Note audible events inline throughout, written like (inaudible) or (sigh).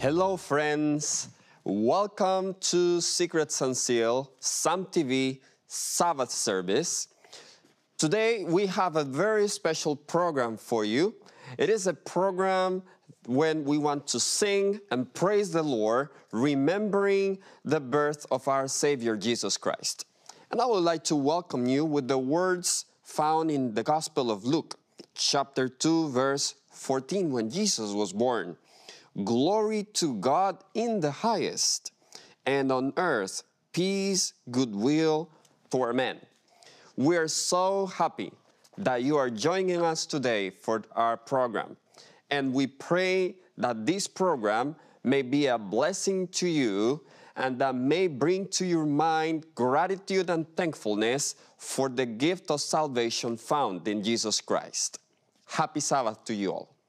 Hello, friends. Welcome to Secrets Unsealed, Sam TV Sabbath service. Today we have a very special program for you. It is a program when we want to sing and praise the Lord, remembering the birth of our Savior Jesus Christ. And I would like to welcome you with the words found in the Gospel of Luke, chapter 2, verse 14, when Jesus was born. Glory to God in the highest, and on earth peace, goodwill for men. We are so happy that you are joining us today for our program, and we pray that this program may be a blessing to you and that may bring to your mind gratitude and thankfulness for the gift of salvation found in Jesus Christ. Happy Sabbath to you all.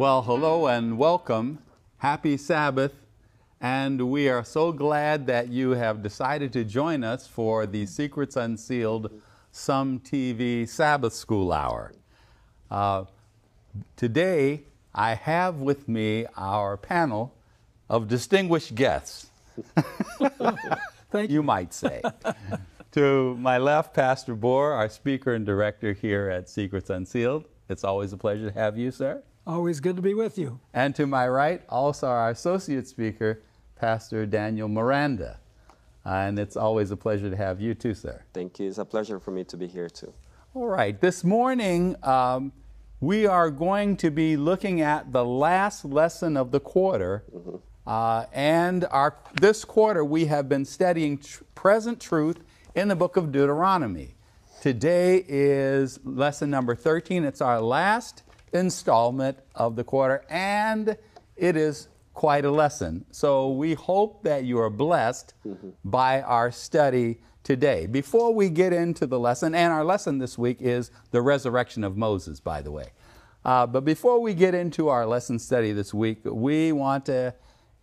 Well, hello and welcome. Happy Sabbath. And we are so glad that you have decided to join us for the Secrets Unsealed Some TV Sabbath School Hour. Uh, today, I have with me our panel of distinguished guests. Thank (laughs) you. might say. to my left, Pastor Bohr, our speaker and director here at Secrets Unsealed. It's always a pleasure to have you, sir. Always good to be with you. And to my right, also our associate speaker, Pastor Daniel Miranda. and it's always a pleasure to have you too, sir. Thank you. It's a pleasure for me to be here too. All right. This morning, um, we are going to be looking at the last lesson of the quarter. Mm-hmm. Uh, and our, this quarter, we have been studying tr- present truth in the book of Deuteronomy. Today is lesson number 13. It's our last installment of the quarter, and it is quite a lesson. So we hope that you are blessed mm-hmm. by our study today. Before we get into the lesson, and our lesson this week is the resurrection of Moses, by the way. Uh, but before we get into our lesson study this week, we want to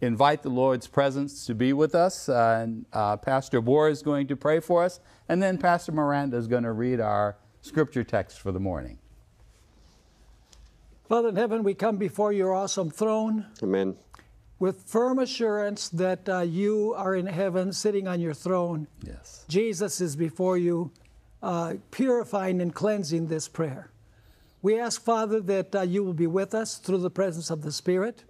invite the Lord's presence to be with us. Uh, and uh, Pastor Bohr is going to pray for us, and then Pastor Miranda is going to read our scripture text for the morning. Father in heaven, we come before your awesome throne. Amen. With firm assurance that uh, you are in heaven sitting on your throne. Yes. Jesus is before you, uh, purifying and cleansing this prayer. We ask, Father, that uh, you will be with us through the presence of the Spirit,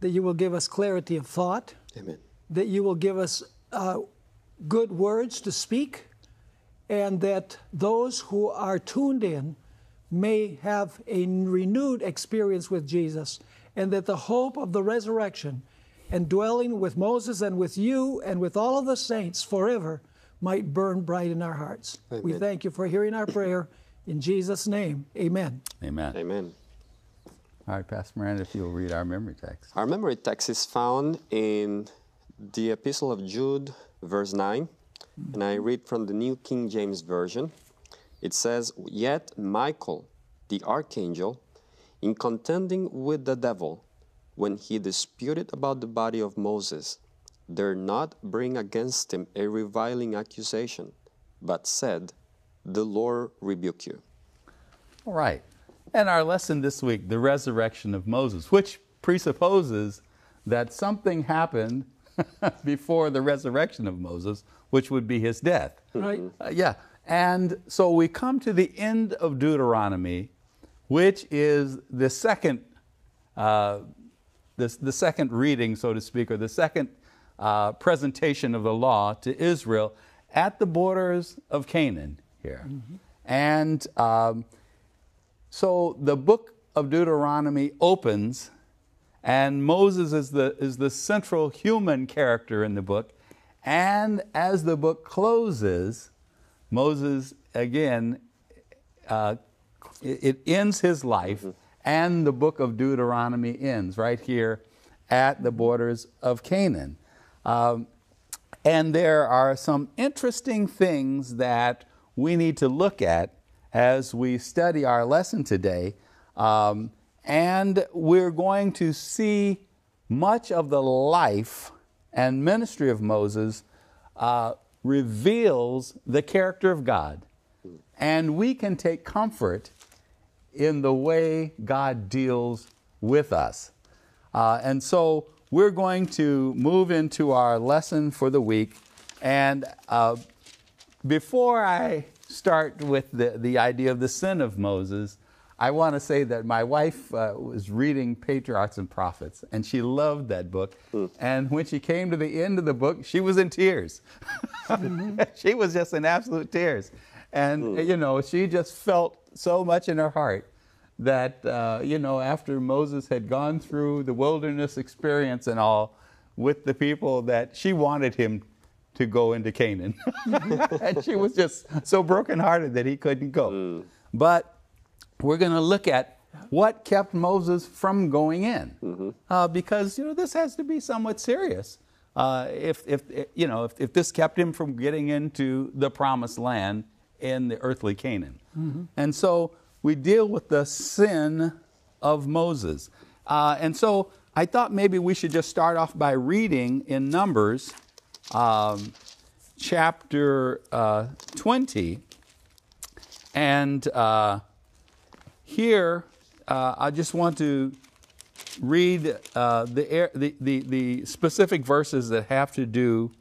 that you will give us clarity of thought, Amen. that you will give us uh, good words to speak, and that those who are tuned in may have a renewed experience with Jesus, and that the hope of the resurrection and dwelling with Moses and with you and with all of the saints forever might burn bright in our hearts. Amen. We thank you for hearing our prayer. In Jesus' name, amen. Amen. Amen. All right, Pastor Miranda, if you'll read our memory text. Our memory text is found in the Epistle of Jude, verse 9, and I read from the New King James Version. It says, Yet Michael, the archangel, in contending with the devil, when he disputed about the body of Moses, dare not bring against him a reviling accusation, but said, The Lord rebuke you. All right. And our lesson this week, the resurrection of Moses, which presupposes that something happened (laughs) before the resurrection of Moses, which would be his death. Right. Uh, yeah. And so we come to the end of Deuteronomy, which is the second, uh, the, the second reading, so to speak, or the second uh, presentation of the law to Israel at the borders of Canaan here. Mm-hmm. And um, so the book of Deuteronomy opens, and Moses is the, is the central human character in the book. And as the book closes, Moses, again, uh, it, ends his life, mm-hmm. and the book of Deuteronomy ends right here at the borders of Canaan. Um, and there are some interesting things that we need to look at as we study our lesson today. Um, and we're going to see much of the life and ministry of Moses uh, reveals the character of God. And we can take comfort in the way God deals with us. Uh, and so we're going to move into our lesson for the week. And uh, before I start with the, the idea of the sin of Moses, I want to say that my wife uh, was reading Patriarchs and Prophets, and she loved that book. Mm. And when she came to the end of the book, she was in tears. Mm-hmm. (laughs) she was just in absolute tears. And, mm. you know, she just felt so much in her heart that, uh, you know, after Moses had gone through the wilderness experience and all with the people, that she wanted him to go into Canaan. (laughs) (laughs) and she was just so brokenhearted that he couldn't go. Mm. But we're going to look at what kept Moses from going in, mm-hmm. uh, because you know this has to be somewhat serious. Uh, if, if you know if, if, this kept him from getting into the promised land in the earthly Canaan, mm-hmm. and so we deal with the sin of Moses, Uh, and so I thought maybe we should just start off by reading in Numbers um, chapter uh, 20. And uh, here uh, I just want to read uh, the, the, the, the, specific verses that have to do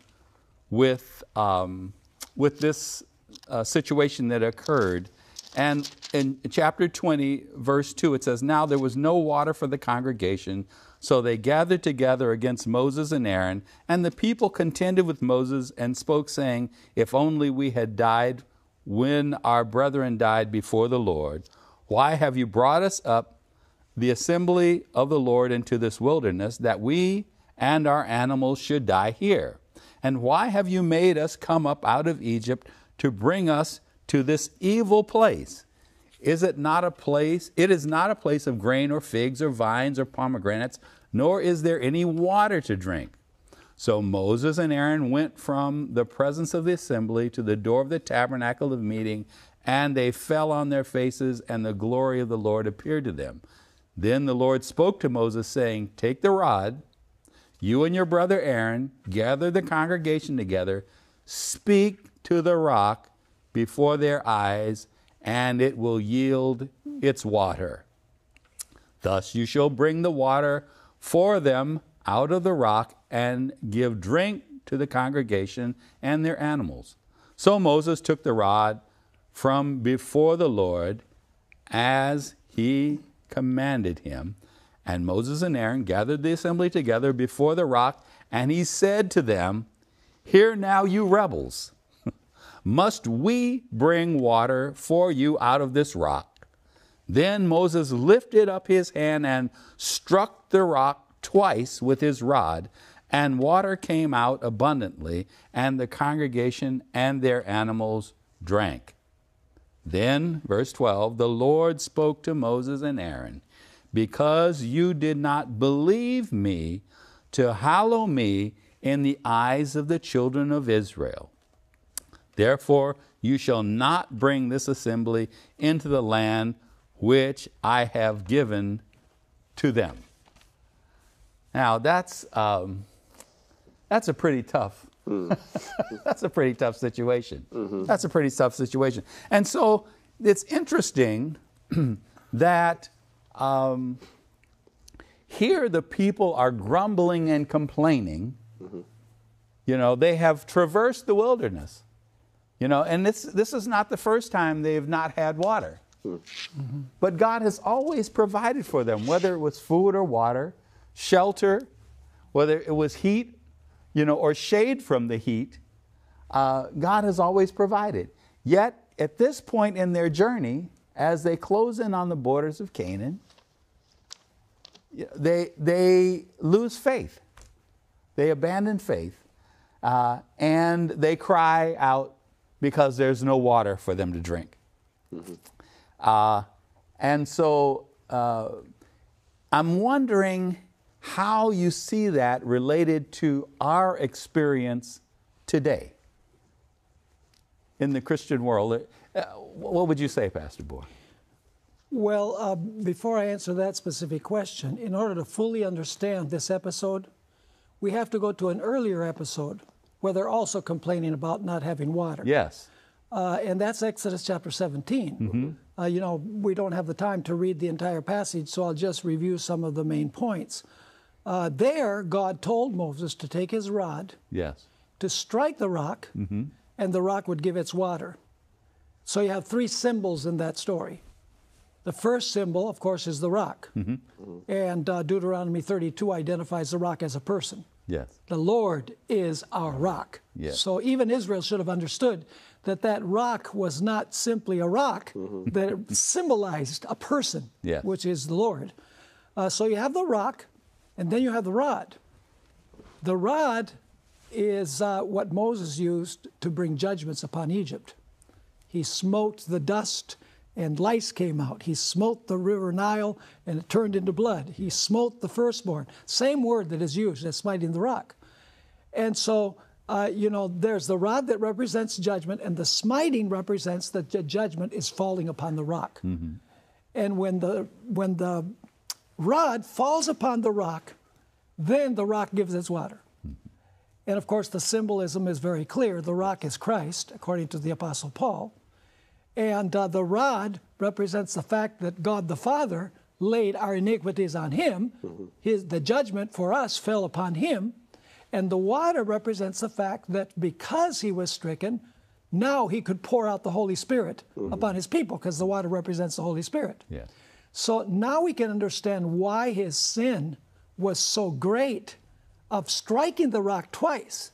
with, um, with this uh, situation that occurred. And in chapter 20, verse 2, it says, Now there was no water for the congregation, so they gathered together against Moses and Aaron, and the people contended with Moses and spoke, saying, If only we had died when our brethren died before the Lord. Why have you brought us up the assembly of the Lord into this wilderness, that we and our animals should die here? And why have you made us come up out of Egypt to bring us to this evil place? Is it not a place? It is not a place of grain or figs or vines or pomegranates, nor is there any water to drink. So Moses and Aaron went from the presence of the assembly to the door of the tabernacle of meeting, and they fell on their faces, and the glory of the Lord appeared to them. Then the Lord spoke to Moses, saying, Take the rod, you and your brother Aaron, gather the congregation together, speak to the rock before their eyes, and it will yield its water. Thus you shall bring the water for them out of the rock and give drink to the congregation and their animals. So Moses took the rod from before the Lord as he commanded him. And Moses and Aaron gathered the assembly together before the rock, and he said to them, Hear now, you rebels. (laughs) Must we bring water for you out of this rock? Then Moses lifted up his hand and struck the rock twice with his rod, and water came out abundantly, and the congregation and their animals drank. Then, verse 12, the Lord spoke to Moses and Aaron, Because you did not believe me to hallow me in the eyes of the children of Israel. Therefore, you shall not bring this assembly into the land which I have given to them. Now, that's, um, that's a pretty tough. Mm. that's a pretty tough situation. Mm-hmm. That's a pretty tough situation. And so it's interesting (clears throat) that um, here the people are grumbling and complaining. Mm-hmm. You know, they have traversed the wilderness. You know, and this, this is not the first time they've not had water. Mm-hmm. But God has always provided for them, whether it was food or water, shelter, whether it was heat, you know, or shade from the heat. Uh, God has always provided. Yet, at this point in their journey, as they close in on the borders of Canaan, they, they lose faith. They abandon faith. Uh, and they cry out because there's no water for them to drink. Mm-hmm. Uh, and so uh, I'm wondering how you see that related to our experience today in the Christian world. Uh, what would you say, Pastor Bohr? Well, uh, before I answer that specific question, in order to fully understand this episode, we have to go to an earlier episode where they're also complaining about not having water. Yes. Uh, and that's Exodus chapter 17. Mm-hmm. Uh, you know, we don't have the time to read the entire passage, so I'll just review some of the main points. Uh, there, God told Moses to take his rod, yes, to strike the rock, mm-hmm. and the rock would give its water. So you have three symbols in that story. The first symbol, of course, is the rock. Mm-hmm. And uh, Deuteronomy 32 identifies the rock as a person. Yes. The Lord is our rock. Yes. So even Israel should have understood that that rock was not simply a rock, mm-hmm. that it symbolized a person, yes. which is the Lord. Uh, so you have the rock, and then you have the rod. The rod is uh, what Moses used to bring judgments upon Egypt. He smote the dust and lice came out. He smote the river Nile and it turned into blood. He smote the firstborn. Same word that is used as smiting the rock. And so, uh, you know, there's the rod that represents judgment, and the smiting represents that the judgment is falling upon the rock. Mm-hmm. And when the when the rod falls upon the rock, then the rock gives its water. And of course, the symbolism is very clear. The rock is Christ, according to the Apostle Paul. And uh, the rod represents the fact that God the Father laid our iniquities on him. His, the judgment for us fell upon him. And the water represents the fact that because he was stricken, now he could pour out the Holy Spirit upon his people, because the water represents the Holy Spirit. Yes. So now we can understand why his sin was so great of striking the rock twice.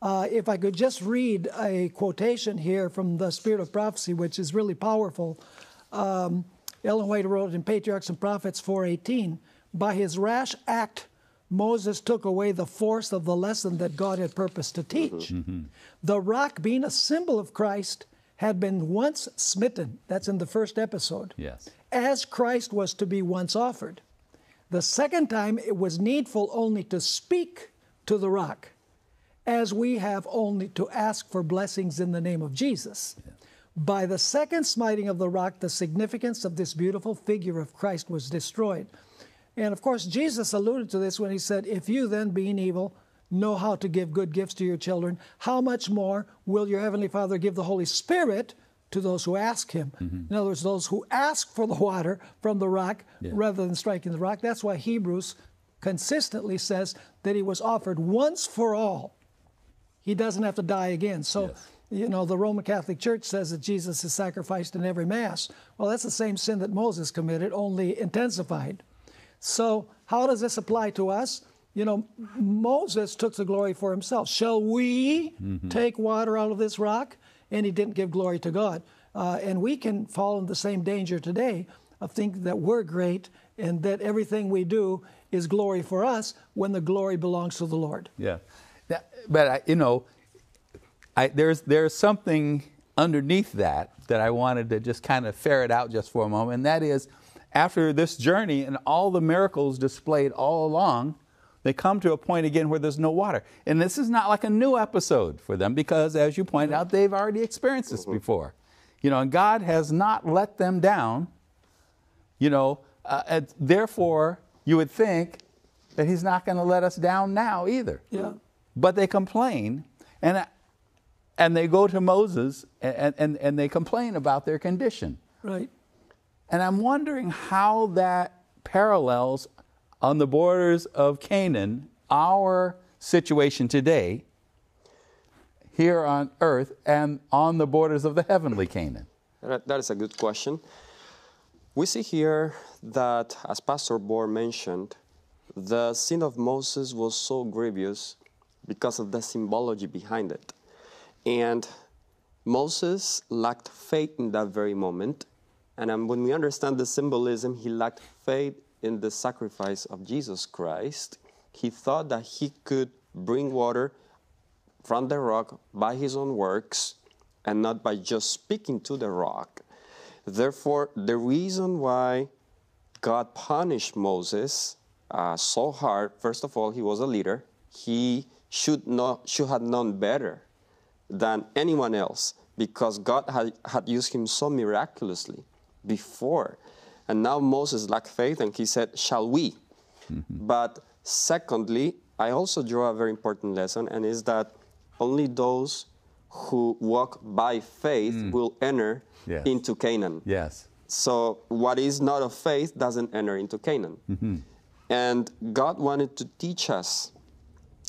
Uh, if I could just read a quotation here from the Spirit of Prophecy, which is really powerful. Um, Ellen White wrote in Patriarchs and Prophets 4:18, "By his rash act, Moses took away the force of the lesson that God had purposed to teach. The rock, being a symbol of Christ, had been once smitten. That's in the first episode. Yes. As Christ was to be once offered. The second time, it was needful only to speak to the rock, as we have only to ask for blessings in the name of Jesus. By the second smiting of the rock, the significance of this beautiful figure of Christ was destroyed. And of course, Jesus alluded to this when he said, If you then, being evil, know how to give good gifts to your children, how much more will your Heavenly Father give the Holy Spirit to those who ask Him? Mm-hmm. In other words, those who ask for the water from the rock Yeah. rather than striking the rock. That's why Hebrews consistently says that He was offered once for all. He doesn't have to die again. So, Yes. you know, the Roman Catholic Church says that Jesus is sacrificed in every Mass. Well, that's the same sin that Moses committed, only intensified. So, how does this apply to us? You know, Moses took the glory for himself. Shall we mm-hmm. take water out of this rock? And he didn't give glory to God. Uh, and we can fall in the same danger today of thinking that we're great and that everything we do is glory for us when the glory belongs to the Lord. Yeah. That- but I, you know, I, there's there's something underneath that that I wanted to just kind of ferret out just for a moment, and that is, after this journey and all the miracles displayed all along, they come to a point again where there's no water, and this is not like a new episode for them because, as you pointed out, they've already experienced this before, you know, and God has not let them down. You know, uh, and therefore, you would think that He's not going to let us down now either. Yeah. But they complain, and, and they go to Moses and, and, and they complain about their condition. Right. And I'm wondering how that parallels on the borders of Canaan our situation today here on earth and on the borders of the heavenly Canaan. That is a good question. We see here that, as Pastor Bohr mentioned, the sin of Moses was so grievous because of the symbology behind it. And Moses lacked faith in that very moment. And um, when we understand the symbolism, he lacked faith in the sacrifice of Jesus Christ. He thought that he could bring water from the rock by his own works and not by just speaking to the rock. Therefore, the reason why God punished Moses uh, so hard, first of all, he was a leader. He should, not, should have known better than anyone else because God had, had used him so miraculously before. And now Moses lacked faith and he said, Shall we? Mm-hmm. But secondly, I also draw a very important lesson, and is that only those who walk by faith mm. will enter Yes. into Canaan. Yes. So what is not of faith doesn't enter into Canaan. Mm-hmm. And God wanted to teach us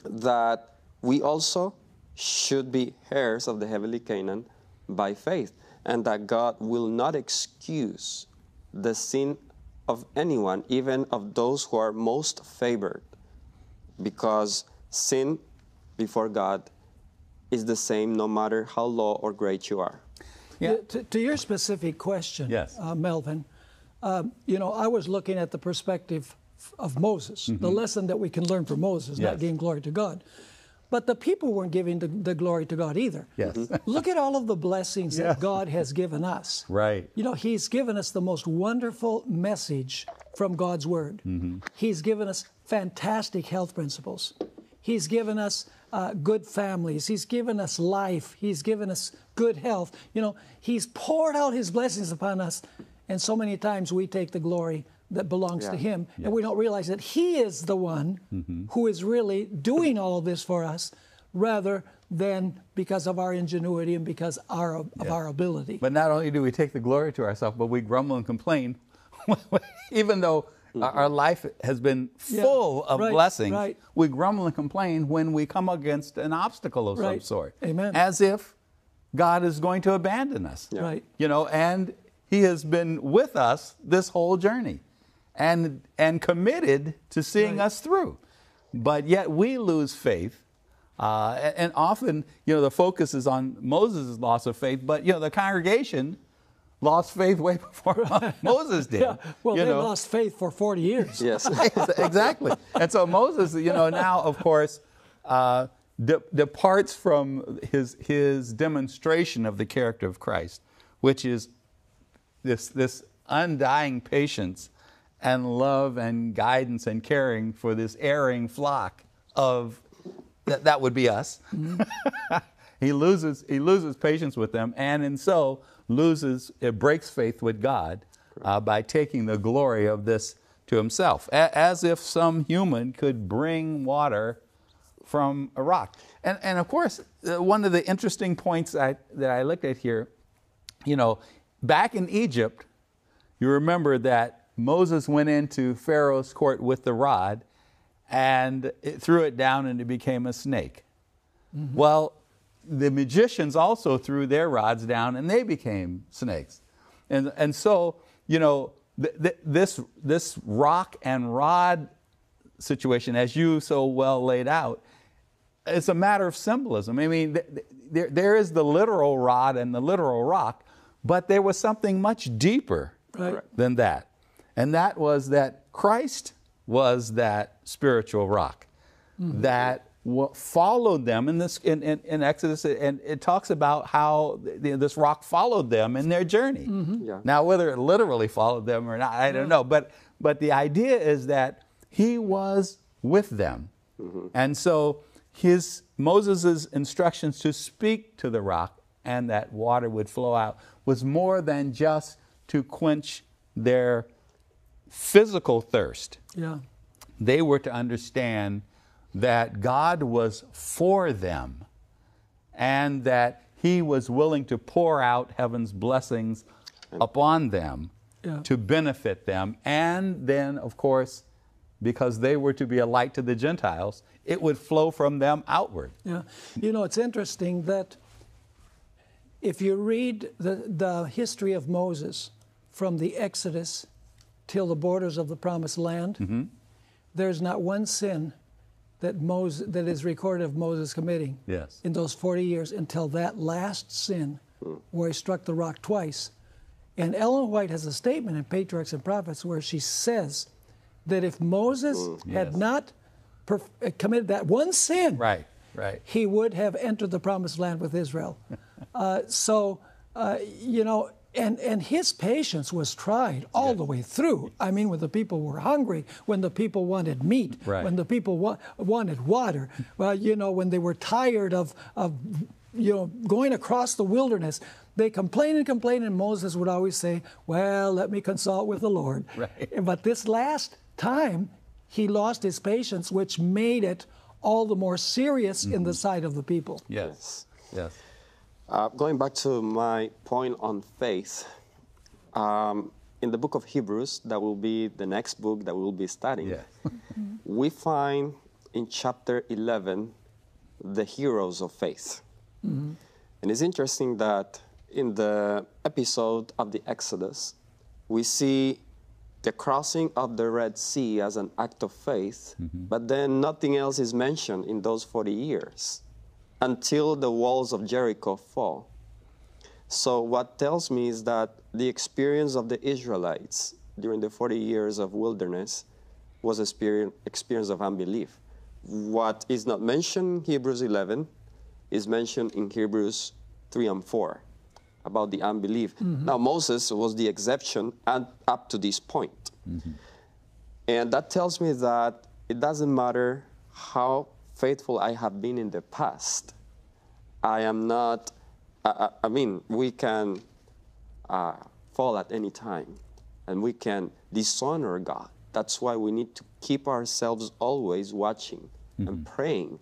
that we also should be heirs of the heavenly Canaan by faith, and that God will not excuse the sin of anyone, even of those who are most favored, because sin before God is the same no matter how low or great you are. Yeah. To, to your specific question, Yes. uh, Melvin, um, you know, I was looking at the perspective of Moses, the lesson that we can learn from Moses, Mm-hmm. Yes. not giving glory to God. But the people weren't giving the, the glory to God either. Yes. (laughs) Look at all of the blessings Yeah. that God has given us. Right. You know, He's given us the most wonderful message from God's Word. Mm-hmm. He's given us fantastic health principles. He's given us uh, good families. He's given us life. He's given us good health. You know, He's poured out His blessings upon us. And so many times we take the glory that belongs to Yeah. Him, and we don't realize that He is the one Mm-hmm. who is really doing all of this for us, rather than because of our ingenuity and because our, of our ability. But not only do we take the glory to ourselves, but we grumble and complain, (laughs) even though our- our life has been Yeah, full of right, blessings. right. We grumble and complain when we come against an obstacle of some sort, Amen. as if God is going to abandon us. Right. You know, and He has been with us this whole journey, and and committed to seeing Right. us through. But yet we lose faith. Uh, and, and often, you know, the focus is on Moses' loss of faith, but, you know, the congregation lost faith way (laughs) before (laughs) Moses did. Yeah, well, you they know. lost faith for 40 years. Yes. (laughs) exactly. And so Moses, you know, now, of course, uh, de- departs from his, his demonstration of the character of Christ, which is this, this undying patience and love and guidance and caring for this erring flock of that, that would be us. (laughs) he loses he loses patience with them, and in so loses it breaks faith with God uh, by taking the glory of this to himself, a- as if some human could bring water from a rock. And and of course, uh, one of the interesting points I, that I looked at here, you know, back in Egypt, you remember that Moses went into Pharaoh's court with the rod and it threw it down and it became a snake. Mm-hmm. Well, the magicians also threw their rods down and they became snakes. And, and so, you know, th- th- this, this rock and rod situation, as you so well laid out, it's a matter of symbolism. I mean, th- th- there, there is the literal rod and the literal rock, but there was something much deeper Right. than that. And that was that Christ was that spiritual rock hmm. that wa- followed them in this in, in, in Exodus, and it talks about how th- this rock followed them in their journey. Mm-hmm. Yeah. Now, whether it literally followed them or not, I don't know. But but the idea is that he was with them, mm-hmm. and so his Moses' instructions to speak to the rock and that water would flow out was more than just to quench their physical thirst Yeah. they were to understand that God was for them and that He was willing to pour out heaven's blessings upon them Yeah. to benefit them. And then, of course, because they were to be a light to the Gentiles, it would flow from them outward. Yeah. You know, it's interesting that if you read the, the history of Moses from the Exodus till the borders of the promised land, there's not one sin that Moses that is recorded of Moses committing Yes. in those 40 years until that last sin where he struck the rock twice. And Ellen White has a statement in Patriarchs and Prophets where she says that if Moses had not perf- uh, committed that one sin, Right, right. he would have entered the promised land with Israel. (laughs) Uh, so, uh, you know, and, and his patience was tried all the way through. I mean, when the people were hungry, when the people wanted meat, Right. when the people wa- wanted water, well, you know, when they were tired of, of, you know, going across the wilderness, they complained and complained, and Moses would always say, Well, let me consult with the Lord. Right. But this last time, he lost his patience, which made it all the more serious in the mm-hmm. sight of the people. Yes, yes. Uh, going back to my point on faith, um, in the book of Hebrews, that will be the next book that we will be studying, Yeah. (laughs) we find in chapter 11 the heroes of faith. And it's interesting that in the episode of the Exodus, we see the crossing of the Red Sea as an act of faith, but then nothing else is mentioned in those 40 years until the walls of Jericho fall. So, what tells me is that the experience of the Israelites during the 40 years of wilderness was experience, experience of unbelief. What is not mentioned in Hebrews 11 is mentioned in Hebrews 3 and 4 about the unbelief. Mm-hmm. Now, Moses was the exception and up to this point. Mm-hmm. And that tells me that it doesn't matter how faithful I have been in the past. I am not, I, I mean, we can uh, fall at any time. and we can dishonor God. That's why we need to keep ourselves always watching and mm-hmm. praying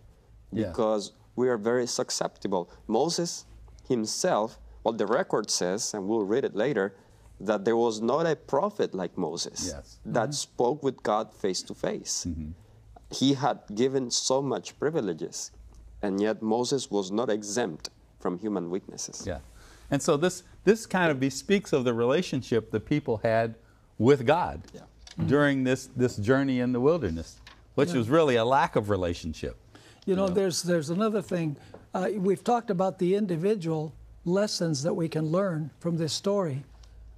Yeah. because we are very susceptible. Moses himself, well, the record says, and we'll read it later, that there was not a prophet like Moses Yes. that mm-hmm. spoke with God face to face. Mm-hmm. He had given so much privileges, and yet Moses was not exempt from human weaknesses. Yeah. And so this this kind of bespeaks of the relationship the people had with God Yeah. during this this journey in the wilderness, which was really a lack of relationship. You know, there's there's another thing. Uh, we've talked about the individual lessons that we can learn from this story,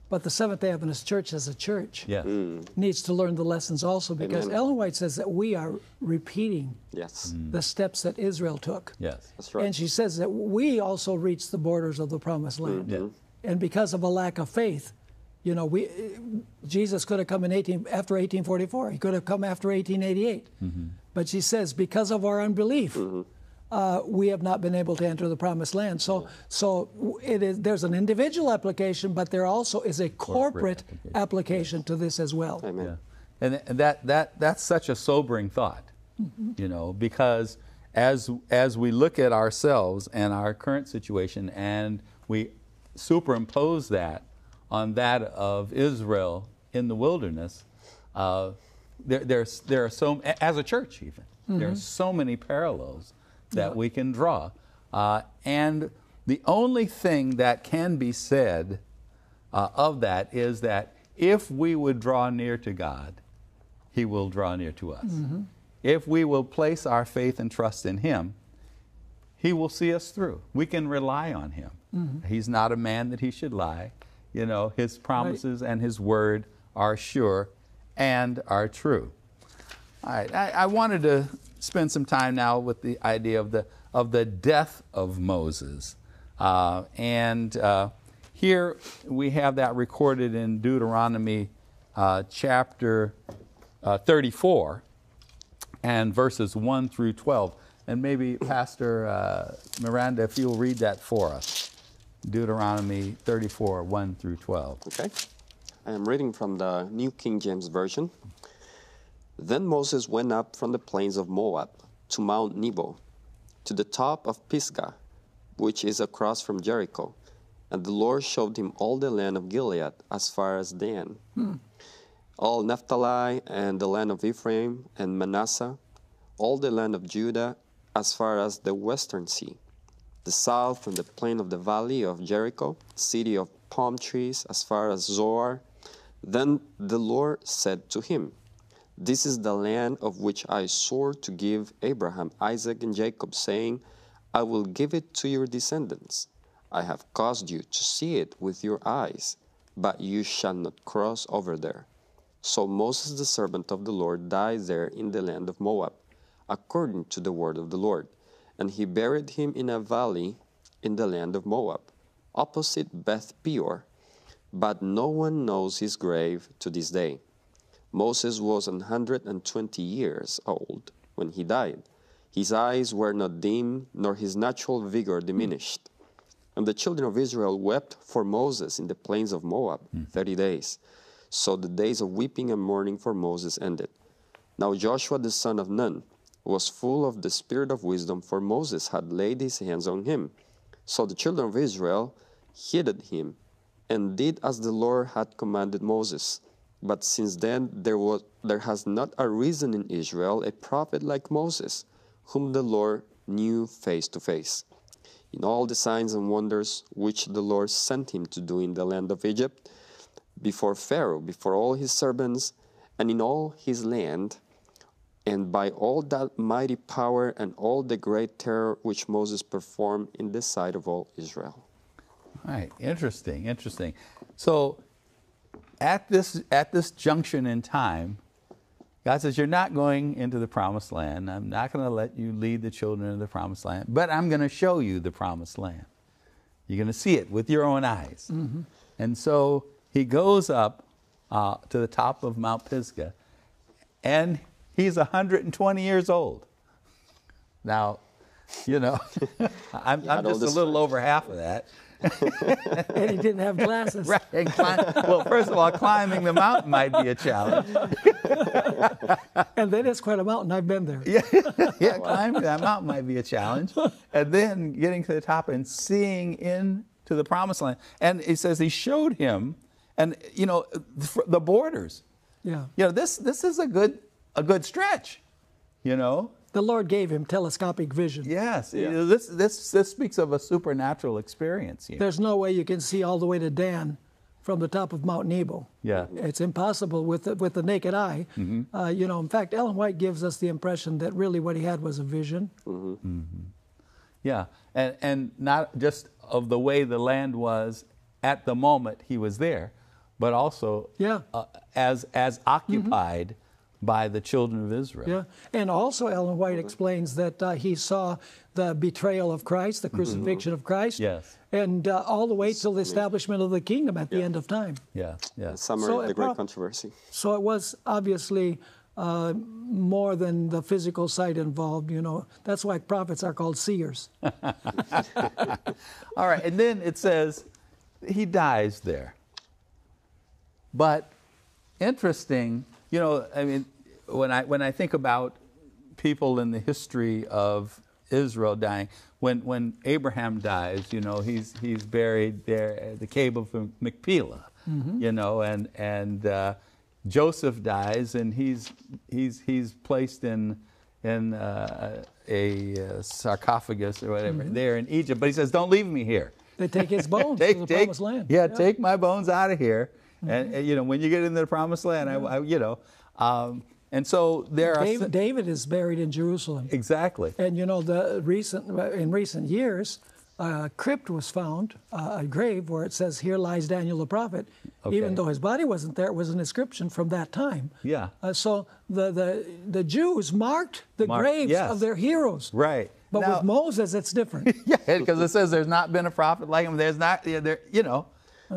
but the Seventh Day Adventist Church as a church Yes. Hmm. needs to learn the lessons also because Amen. Ellen White says that we are repeating Yes, hmm. the steps that Israel took. Yes. that's right. And she says that we also reached the borders of the promised land. Mm-hmm. Yeah. And because of a lack of faith, you know, we Jesus could have come in 18 after 1844. He could have come after 1888. Mm-hmm. But she says because of our unbelief, mm-hmm. Uh, we have not been able to enter the promised land. So, so it is. There's an individual application, but there also is a corporate, application. application to this as well. Amen. Yeah. And and that, that, that's such a sobering thought, you know, because as, as we look at ourselves and our current situation and we superimpose that on that of Israel in the wilderness, uh, there, there's, there are so, as a church even, there are so many parallels that we can draw. Uh, and the only thing that can be said uh, of that is that if we would draw near to God, He will draw near to us. If we will place our faith and trust in Him, He will see us through. We can rely on Him. He's not a man that He should lie. You know, His promises and His word are sure and are true. All right, I, I wanted to spend some time now with the idea of the of the death of Moses, uh, and uh, here we have that recorded in Deuteronomy uh, chapter uh, 34 and verses 1 through 12. And maybe Pastor uh, Miranda, if you'll read that for us, Deuteronomy 34 1 through 12. Okay. I am reading from the New King James Version. Then Moses went up from the plains of Moab to Mount Nebo, to the top of Pisgah, which is across from Jericho. And the Lord showed him all the land of Gilead as far as Dan, hmm. all Naphtali and the land of Ephraim and Manasseh, all the land of Judah as far as the western sea, the south and the plain of the valley of Jericho, city of palm trees as far as Zoar. Then the Lord said to him, This is the land of which I swore to give Abraham, Isaac, and Jacob, saying, I will give it to your descendants. I have caused you to see it with your eyes, but you shall not cross over there. So Moses, the servant of the Lord, died there in the land of Moab, according to the word of the Lord. And he buried him in a valley in the land of Moab, opposite Beth Peor. But no one knows his grave to this day. Moses was 120 years old when he died. His eyes were not dim, nor his natural vigor diminished. And the children of Israel wept for Moses in the plains of Moab 30 days. So the days of weeping and mourning for Moses ended. Now Joshua the son of Nun was full of the spirit of wisdom, for Moses had laid his hands on him. So the children of Israel heeded him and did as the Lord had commanded Moses. But since then there was there has not arisen in Israel a prophet like Moses, whom the Lord knew face to face. In all the signs and wonders which the Lord sent him to do in the land of Egypt, before Pharaoh, before all his servants, and in all his land, and by all that mighty power and all the great terror which Moses performed in the sight of all Israel. All right, interesting, interesting. So at this at this junction in time, God says, You're not going into the promised land. I'm not going to let you lead the children into the promised land, but I'm going to show you the promised land. You're going to see it with your own eyes. And so he goes up uh, to the top of Mount Pisgah, and he's 120 years old. Now, you know, (laughs) I'm, I'm just a little over half of that. And he didn't have glasses. (laughs) Right. Well, first of all, climbing the mountain might be a challenge. (laughs) And then it's quite a mountain. I've been there. Yeah, (laughs) yeah, climbing that mountain might be a challenge. And then getting to the top and seeing into the promised land. And he says he showed him, and you know, the borders. Yeah. You know, this this is a good a good stretch. You know. The Lord gave him telescopic vision. Yes. You know, this this this speaks of a supernatural experience here. There's no way you can see all the way to Dan from the top of Mount Nebo. Yeah. It's impossible with the, with the naked eye. Uh, you know, in fact, Ellen White gives us the impression that really what he had was a vision. Yeah, and and not just of the way the land was at the moment he was there, but also Yeah. uh, as as occupied by the children of Israel. Yeah, and also Ellen White explains that uh, he saw the betrayal of Christ, the crucifixion of Christ, Yes. and uh, all the way till the establishment of the kingdom at the end of time. Yeah, yeah. Summary So of it the great prob- controversy. So it was obviously uh, more than the physical sight involved. You know, that's why prophets are called seers. (laughs) All right, and then it says he dies there. But interesting, you know, I mean, when I when I think about people in the history of Israel dying, when when Abraham dies, you know, he's he's buried there at the cave of Machpelah, you know, and and uh, Joseph dies, and he's he's he's placed in in uh, a sarcophagus or whatever there in Egypt. But he says, "Don't leave me here." They take his (laughs) bones take, to the take- promised land. Yeah, take my bones out of here. And, and, you know, when you get into the promised land, I, I- you know, um, and so there are David, David is buried in Jerusalem. exactly. And you know, the recent in recent years, a crypt was found, uh, a grave where it says, "Here lies Daniel the prophet." Okay. Even though his body wasn't there, it was an inscription from that time. Yeah. Uh, so the, the the Jews marked the Marked- graves yes. of their heroes. Right. But Now- with Moses, it's different. (laughs) yeah, because it says there's not been a prophet like him. There's not, yeah, there, you know,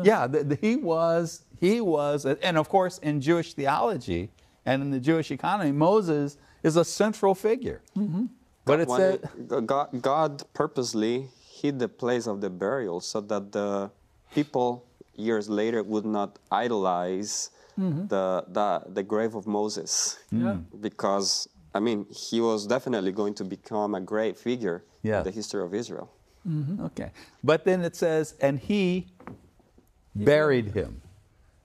yeah, the, the- he was, he was, and of course in Jewish theology and in the Jewish economy, Moses is a central figure. Mm-hmm. But it When says, it- God, God purposely hid the place of the burial so that the people years later would not idolize mm-hmm. the, the, the grave of Moses. Yeah. Hmm. Because, I mean, he was definitely going to become a great figure Yeah. in the history of Israel. Mm-hmm. Okay. But then it says, and he buried him.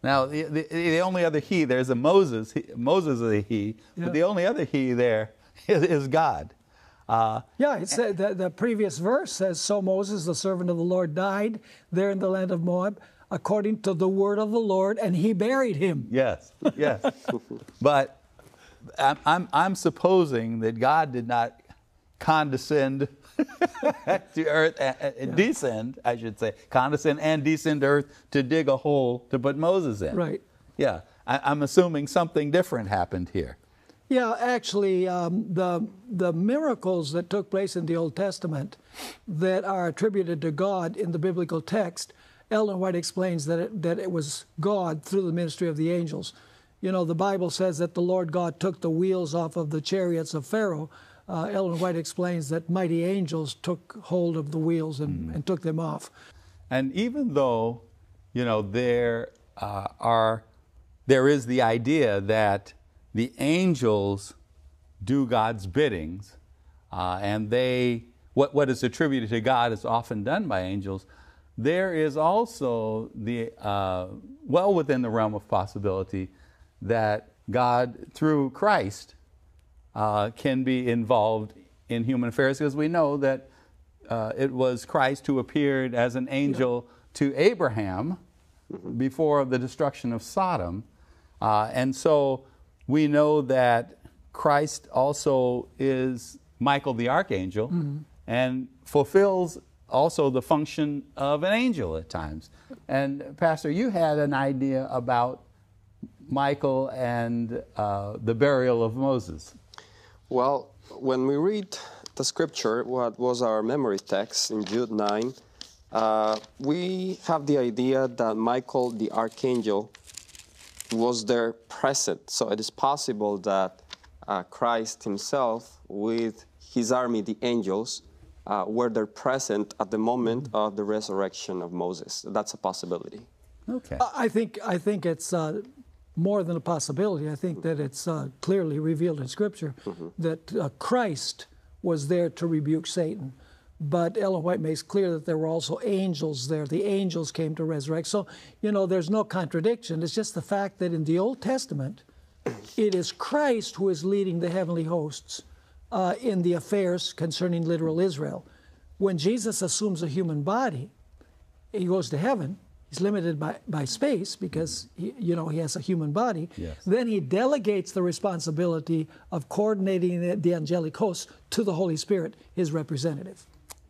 Now, the, the, the only other he, there's a Moses, he, Moses is a he, Yeah. but the only other he there (laughs) is, is God. Uh, Yeah, it said the, the previous verse says, "So Moses, the servant of the Lord, died there in the land of Moab, according to the word of the Lord, and he buried him." yes, yes. (laughs) but I'm, I'm, I'm supposing that God did not condescend (laughs) to earth, uh, uh, descend, I should say, condescend and descend to earth to dig a hole to put Moses in. Right. Yeah, I, I'm assuming something different happened here. Yeah, actually, um, the the miracles that took place in the Old Testament that are attributed to God in the biblical text, Ellen White explains that it, that it was God through the ministry of the angels. You know, the Bible says that the Lord God took the wheels off of the chariots of Pharaoh. Uh, Ellen White explains that mighty angels took hold of the wheels and, and took them off. And even though, you know, there uh, are, there is the idea that the angels do God's biddings, uh, and they, what, what is attributed to God is often done by angels. There is also the, uh, well within the realm of possibility that God, through Christ, uh, can be involved in human affairs because we know that uh, it was Christ who appeared as an angel to Abraham before the destruction of Sodom. Uh, and so we know that Christ also is Michael the archangel and fulfills also the function of an angel at times. And Pastor, you had an idea about Michael and uh, the burial of Moses. Well, when we read the scripture, what was our memory text in Jude 9, uh, we have the idea that Michael the archangel was there present. So it is possible that uh, Christ himself, with his army, the angels, uh, were there present at the moment of the resurrection of Moses. That's a possibility. Okay. I think I think it's uh, more than a possibility. I think that it's uh, clearly revealed in Scripture that uh, Christ was there to rebuke Satan. But Ellen White makes clear that there were also angels there. The angels came to resurrect. So, you know, there's no contradiction. It's just the fact that in the Old Testament, it is Christ who is leading the heavenly hosts uh, in the affairs concerning literal Israel. When Jesus assumes a human body, he goes to heaven. He's limited by, by space because he, you know he has a human body. Yes. Then he delegates the responsibility of coordinating the, the angelic hosts to the Holy Spirit, his representative.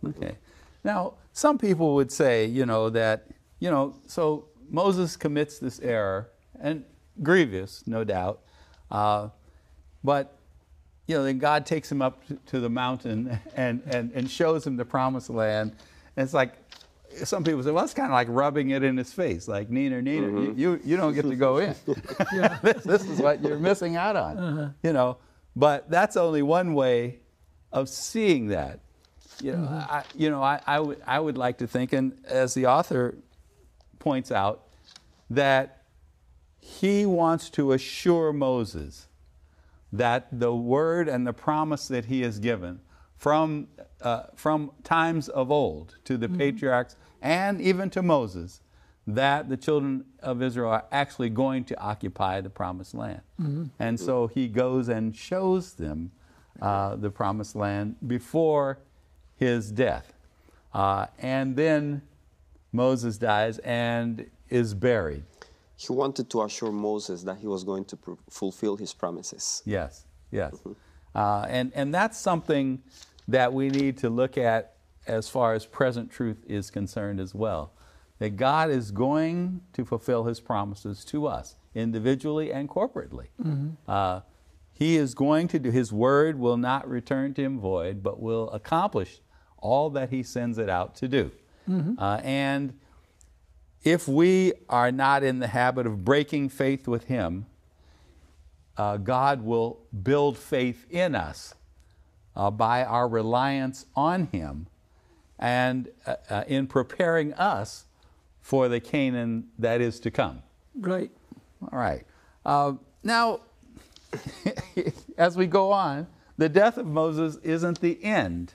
Okay. Now, some people would say, you know, that, you know, so Moses commits this error, and grievous, no doubt, uh, but, you know, then God takes him up to- to the mountain (laughs) and, and, and shows him the promised land. And it's like, some people say, well, that's kind of like rubbing it in his face, like, Nina, Nina, you, mm-hmm. you, you don't get to go in. (laughs) (laughs) this, this is what you're missing out on, uh-huh. you know. But that's only one way of seeing that. You know, mm-hmm. I, you know, I, I, would, I would like to think, and as the author points out, that he wants to assure Moses that the word and the promise that he has given from, uh, from times of old to the patriarchs and even to Moses, that the children of Israel are actually going to occupy the promised land. And so he goes and shows them uh, the promised land before his death. Uh, and then Moses dies and is buried. He wanted to assure Moses that he was going to pr- fulfill his promises. Yes, yes. Uh, and, and that's something that we need to look at as far as present truth is concerned as well. That God is going to fulfill His promises to us, individually and corporately. Uh, he is going to do, His word will not return to Him void, but will accomplish all that He sends it out to do. Uh, and if we are not in the habit of breaking faith with Him, uh, God will build faith in us uh, by our reliance on Him and uh, uh, in preparing us for the Canaan that is to come. Right. All right. Uh, now, (laughs) as we go on, the death of Moses isn't the end.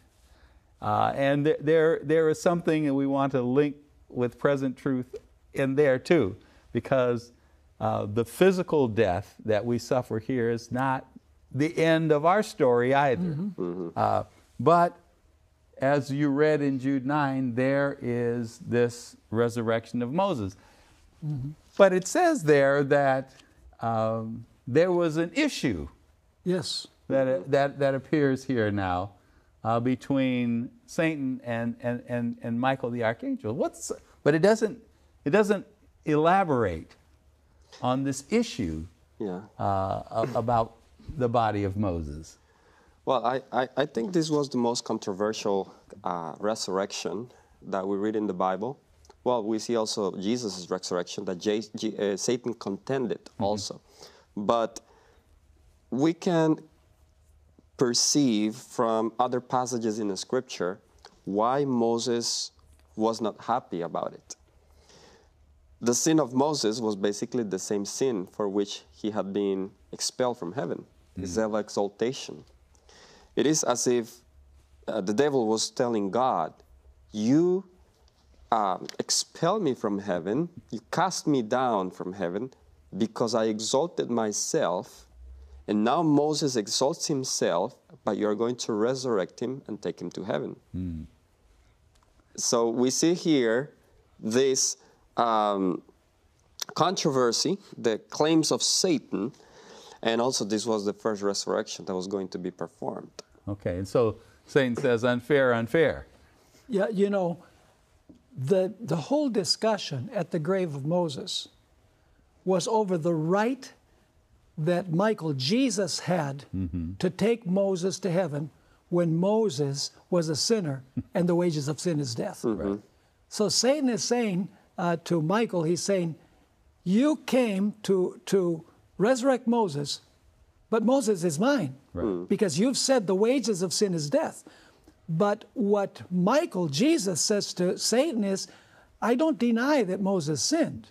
Uh, and th- there, there is something that we want to link with present truth in there too, because uh, the physical death that we suffer here is not the end of our story either. Uh, but as you read in Jude 9, there is this resurrection of Moses. But it says there that um, there was an issue Yes. that, that, that appears here now uh, between Satan and, and, and, and Michael the archangel. What's, but it doesn't, it doesn't elaborate on this issue Yeah. uh, about the body of Moses. Well, I, I, I think this was the most controversial uh, resurrection that we read in the Bible. Well, we see also Jesus' resurrection that J, J, uh, Satan contended also. But we can perceive from other passages in the scripture why Moses was not happy about it. The sin of Moses was basically the same sin for which he had been expelled from heaven, the self exaltation. It is as if uh, the devil was telling God, You um, expel me from heaven, you cast me down from heaven because I exalted myself, and now Moses exalts himself, but you are going to resurrect him and take him to heaven. So we see here this um, controversy, the claims of Satan, and also this was the first resurrection that was going to be performed. Okay, and so Satan says, unfair, unfair. Yeah, you know, the, the whole discussion at the grave of Moses was over the right that Michael, Jesus, had to take Moses to heaven when Moses was a sinner (laughs) and the wages of sin is death. So Satan is saying uh, to Michael, he's saying, You came to, to resurrect Moses, but Moses is mine Right. Hmm. because you've said the wages of sin is death. But what Michael, Jesus, says to Satan is, I don't deny that Moses sinned,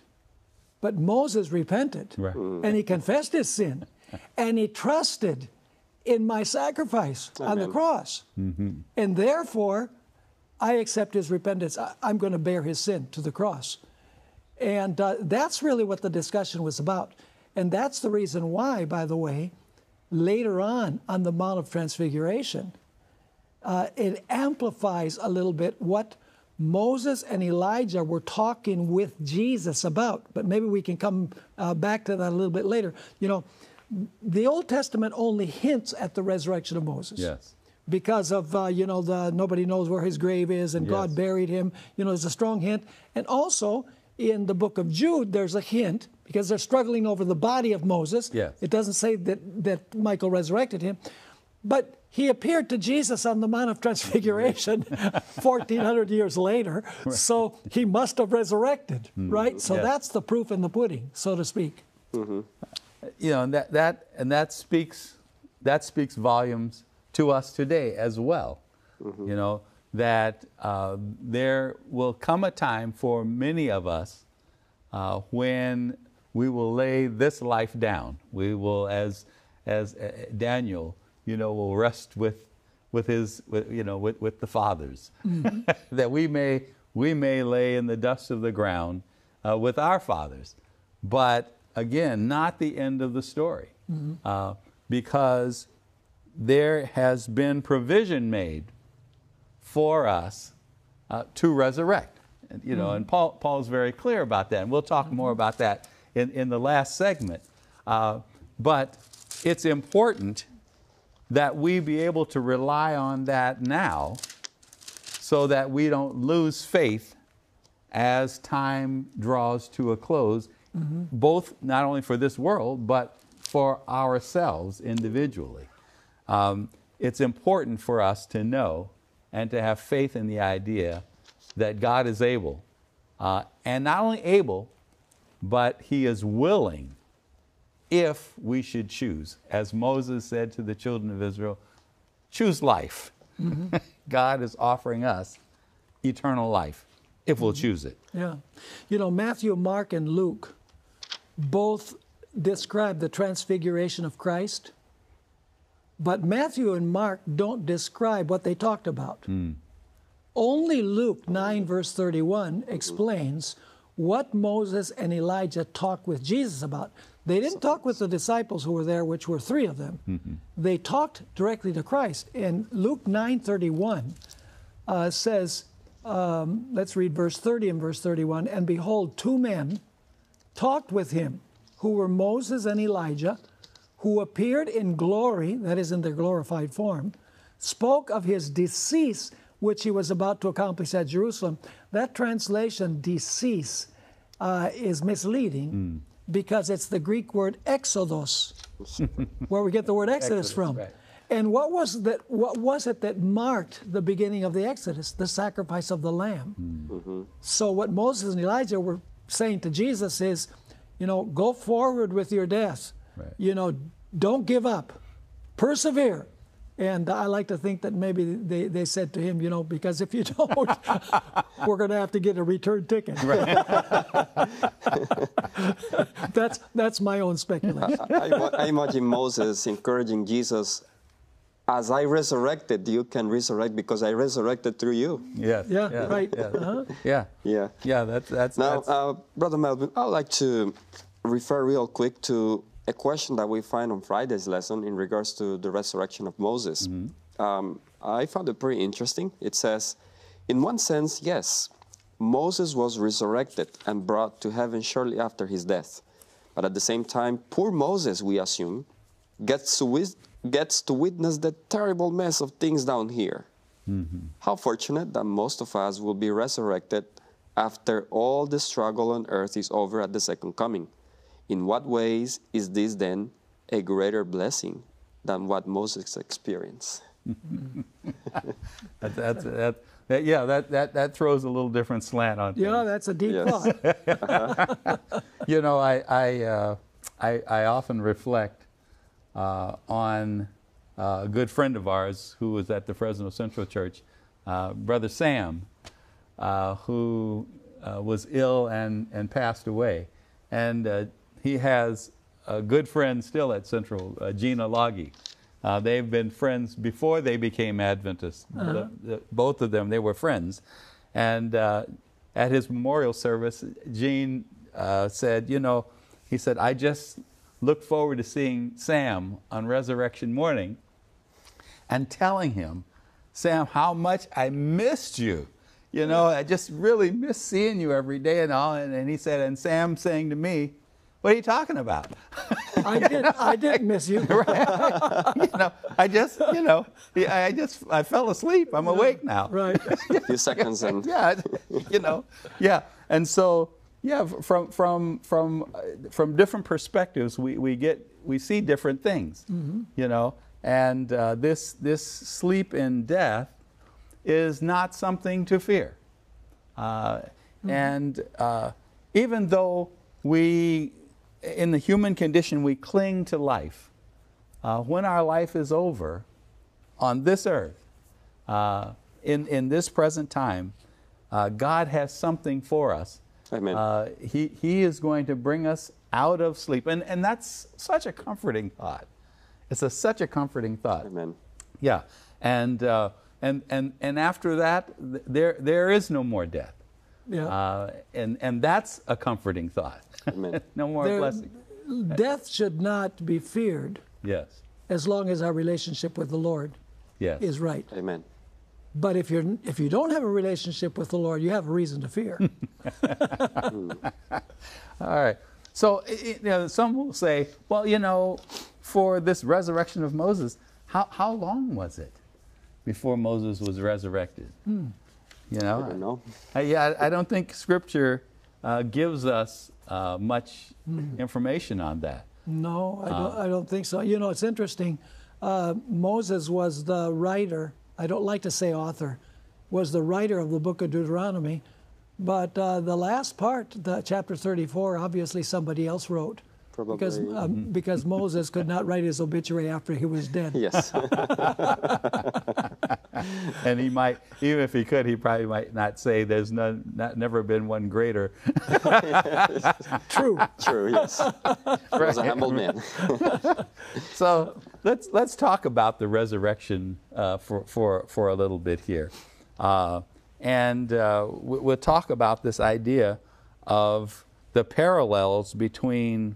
but Moses repented Right. Hmm. and he confessed his sin (laughs) and he trusted in my sacrifice on the Amen. cross. Mm-hmm. And therefore, I accept his repentance. I, I'm going to bear his sin to the cross. And uh, that's really what the discussion was about. And that's the reason why, by the way, later on on the Mount of Transfiguration, uh, it amplifies a little bit what Moses and Elijah were talking with Jesus about. But maybe we can come uh, back to that a little bit later. You know, the Old Testament only hints at the resurrection of Moses Yes. because of uh, you know the nobody knows where his grave is and God buried him. You know, there's a strong hint, and also in the book of Jude, there's a hint because they're struggling over the body of Moses. Yes. It doesn't say that that Michael resurrected him, but he appeared to Jesus on the Mount of (laughs) Transfiguration (laughs) 1400 years later. So he must have resurrected, right? So Yes. that's the proof in the pudding, so to speak. you know and that, that and that speaks that speaks volumes to us today as well you know that uh, there will come a time for many of us uh, when we will lay this life down. We will as as uh, daniel you know will rest with with his with, you know with, with the fathers. (laughs) That we may we may lay in the dust of the ground uh, with our fathers. But again not the end of the story uh, because there has been provision made for us uh, to resurrect. And, you know, and Paul, Paul's very clear about that, and we'll talk more about that in, in the last segment. Uh, but it's important that we be able to rely on that now so that we don't lose faith as time draws to a close, both not only for this world, but for ourselves individually. Um, it's important for us to know and to have faith in the idea that God is able, uh, and not only able, but He is willing if we should choose. As Moses said to the children of Israel, choose life. Mm-hmm. God is offering us eternal life if we'll mm-hmm. choose it. Yeah. You know, Matthew, Mark, and Luke both describe the transfiguration of Christ, but Matthew and Mark don't describe what they talked about. Hmm. Only Luke 9, verse 31 explains what Moses and Elijah talked with Jesus about. They didn't talk with the disciples who were there, which were three of them. They talked directly to Christ. And Luke 9, 31 uh, says, um, let's read verse 30 and verse 31. And behold, two men talked with him, who were Moses and Elijah, who appeared in glory, that is, in their glorified form, spoke of his decease, which he was about to accomplish at Jerusalem. That translation, decease, uh, is misleading hmm. because it's the Greek word exodos, (laughs) where we get the word exodus, Exodus, from. right. And what was that? What was it that marked the beginning of the Exodus? The sacrifice of the lamb. Hmm. Mm-hmm. So what Moses and Elijah were saying to Jesus is, you know, go forward with your death. Right. You know, don't give up. Persevere. And I like to think that maybe they, they said to him, you know, because if you don't, (laughs) we're going to have to get a return ticket. (laughs) that's, that's my own speculation. I, ima- I imagine Moses encouraging Jesus, as I resurrected, you can resurrect because I resurrected through you. Yes. Yeah, right. Yeah. Uh-huh. Yeah. Yeah. Yeah, that's that's, Now, that's uh, Brother Melvin, I'd like to refer real quick to a question that we find on Friday's lesson in regards to the resurrection of Moses. Um, I found it pretty interesting. It says, in one sense, yes, Moses was resurrected and brought to heaven shortly after his death. But at the same time, poor Moses, we assume, gets to, wis- gets to witness the terrible mess of things down here. How fortunate that most of us will be resurrected after all the struggle on earth is over at the second coming. In what ways is this then a greater blessing than what Moses experienced? (laughs) That, that's, that, that, yeah, that, that, that throws a little different slant on You know, things. that's a deep Yes. thought. (laughs) (laughs) You know, I, I, uh, I, I often reflect uh, on uh, a good friend of ours who was at the Fresno Central Church, uh, Brother Sam, uh, who uh, was ill and, and passed away. And uh, he has a good friend still at Central, uh, Gina Loggy. Uh, they've been friends before they became Adventists. The- the- both of them, they were friends. And uh, at his memorial service, Gene uh, said, You know, he said, I just look forward to seeing Sam on resurrection morning and telling him, Sam, how much I missed you. You know, I just really miss seeing you every day and all. And, and he said, and Sam saying to me, What are you talking about? I (laughs) did. I did miss you. (laughs) you know, I just, you know, I just, I fell asleep. I'm awake now. Right. (laughs) A few seconds and Yeah, you know, yeah. And so, yeah, from from from uh, from different perspectives, we, we get we see different things. You know, and uh, this this sleep in death is not something to fear. Uh, And uh, even though we, in the human condition, we cling to life, uh, when our life is over on this earth, uh, in, in this present time, uh, God has something for us. Amen. Uh, he, he is going to bring us out of sleep. And, and that's such a comforting thought. It's a, such a comforting thought. Amen. Yeah, and uh, and and and after that, th- there there is no more death. Yeah. Uh, and and that's a comforting thought. Amen. (laughs) no more There- blessing. Death should not be feared Yes, as long as our relationship with the Lord yes. is right. Amen. But if you're if you don't have a relationship with the Lord, you have a reason to fear. (laughs) All right. So i- i- you know, some will say, well, you know, for this resurrection of Moses, how how long was it before Moses was resurrected? You know, I don't know. I, yeah, I I don't think Scripture uh, gives us uh, much information on that. No, I don't, Uh. I don't think so. You know, it's interesting. Uh, Moses was the writer, I don't like to say author, was the writer of the book of Deuteronomy. But uh, the last part, the chapter 34, obviously somebody else wrote. Because, Probably. um, because Moses could not write his obituary after he was dead. (laughs) Yes. (laughs) (laughs) And he might, even if he could, he probably might not say there's none, not, never been one greater. (laughs) True. True. Yes. He was a humble man. (laughs) So let's let's talk about the resurrection uh, for for for a little bit here, uh, and uh, we- we'll talk about this idea of the parallels between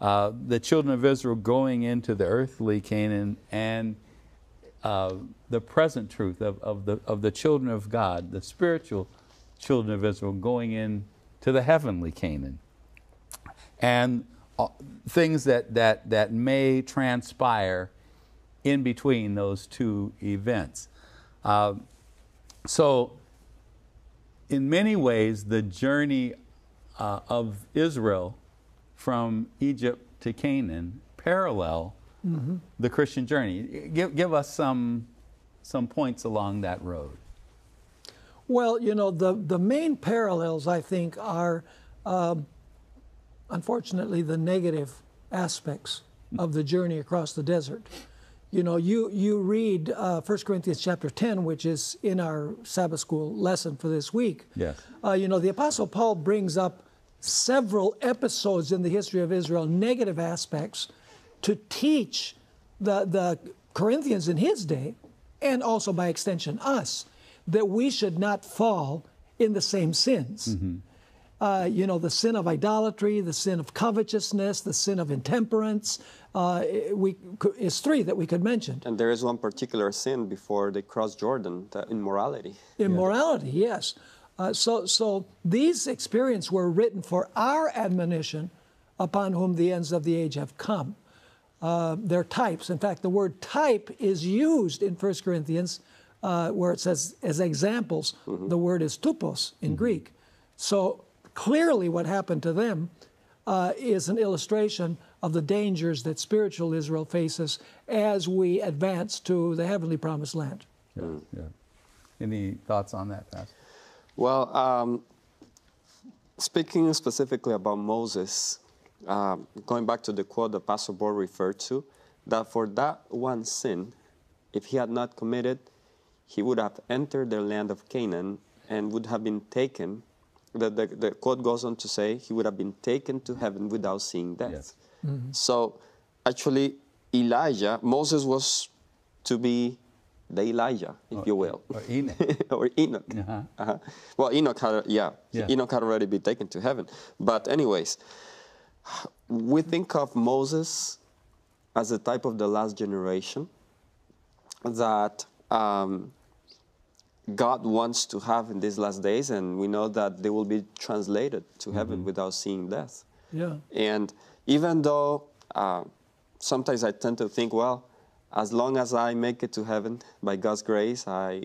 uh, the children of Israel going into the earthly Canaan and uh, the present truth of, of the of the children of God, the spiritual children of Israel going in to the heavenly Canaan and uh, things that, that, that may transpire in between those two events. Uh, so, in many ways, the journey uh, of Israel from Egypt to Canaan parallel the Christian journey. Give, give us some, some points along that road. Well, you know, the, the main parallels, I think, are um, unfortunately the negative aspects of the journey across the desert. You know, you, you read uh, 1 Corinthians chapter 10, which is in our Sabbath school lesson for this week. Yes. Uh, you know, the Apostle Paul brings up several episodes in the history of Israel, negative aspects, to teach the, the Corinthians in his day, and also by extension us, that we should not fall in the same sins. Uh, you know, the sin of idolatry, the sin of covetousness, the sin of intemperance. Uh, we, is three that we could mention. And there is one particular sin before they cross Jordan, the immorality. Immorality, yes. Uh, so, so these experiences were written for our admonition upon whom the ends of the age have come. Uh, they're types. In fact, the word type is used in 1 Corinthians uh, where it says, as examples, the word is tupos in Greek. So clearly, what happened to them uh, is an illustration of the dangers that spiritual Israel faces as we advance to the heavenly promised land. Yeah, yeah. Any thoughts on that, Pastor? Well, um, speaking specifically about Moses, um, going back to the quote that Pastor Bohr referred to, that for that one sin, if he had not committed, he would have entered the land of Canaan and would have been taken. The, the, the quote goes on to say, he would have been taken to heaven without seeing death. Yes. So actually, Elijah, Moses was to be the Elijah, if you will, Or Enoch. (laughs) or Enoch. Uh-huh. Uh-huh. Well, Enoch had, yeah, Yeah. Enoch had already been taken to heaven. But anyways, we think of Moses as a type of the last generation that um, God wants to have in these last days, and we know that they will be translated to heaven without seeing death. Yeah. And even though uh, sometimes I tend to think, well, as long as I make it to heaven by God's grace, I,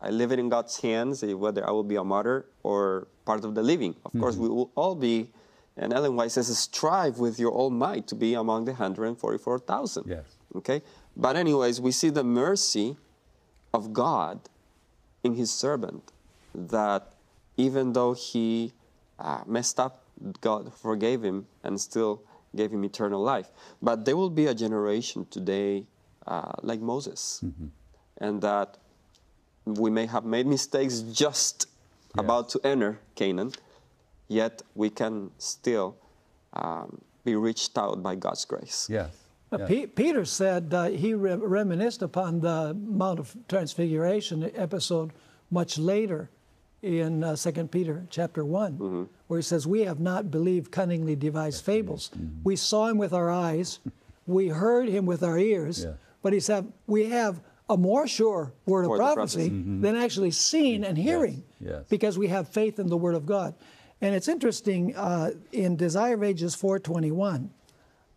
I live it in God's hands, eh, whether I will be a martyr or part of the living. Of course, we will all be, and Ellen White says, strive with your all might to be among the 144,000. Yes. Okay? But, anyways, we see the mercy of God in his servant that even though he uh, messed up, God forgave him and still gave him eternal life. But there will be a generation today uh, like Moses, and that we may have made mistakes just about to enter Canaan, yet we can still um, be reached out by God's grace. Yes. Yes. Pe- Peter said uh, he re- reminisced upon the Mount of Transfiguration episode much later in uh, 2 Peter chapter one, where he says, "We have not believed cunningly devised fables. We saw him with our eyes, we heard him with our ears, Yeah. but he said we have a more sure word of of prophecy prophecy. than actually seeing and hearing, yes. because we have faith in the word of God." And it's interesting uh, in Desire of Ages 421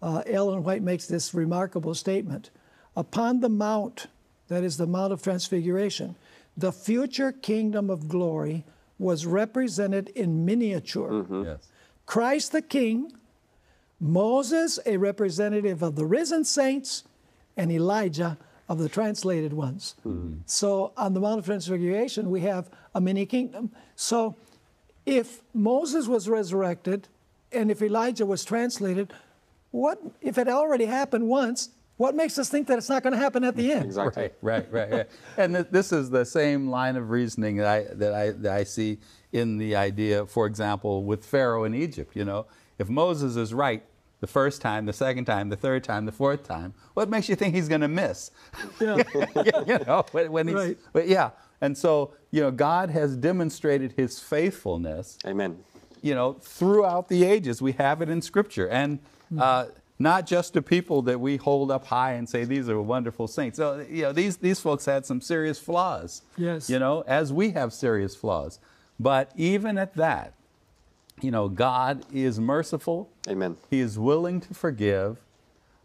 uh, Ellen White makes this remarkable statement. Upon the mount, that is the Mount of Transfiguration, the future kingdom of glory was represented in miniature. Yes. Christ the King, Moses, a representative of the risen saints, and Elijah of the translated ones. So on the Mount of Transfiguration, we have a mini kingdom. So if Moses was resurrected and if Elijah was translated, what if it already happened once? What makes us think that it's not going to happen at the end? Exactly. Right, right, right, right. and th- this is the same line of reasoning that I, that I that I see in the idea, for example, with Pharaoh in Egypt. You know, if Moses is right the first time, the second time, the third time, the fourth time, what makes you think he's going to miss? Yeah. (laughs) you know, when, when he's, Right. but yeah. And so, you know, God has demonstrated His faithfulness Amen. you know, throughout the ages. We have it in Scripture, and uh, not just to people that we hold up high and say these are wonderful saints. So, you know, these these folks had some serious flaws. Yes. You know, as we have serious flaws, but even at that, you know, God is merciful. Amen. He is willing to forgive.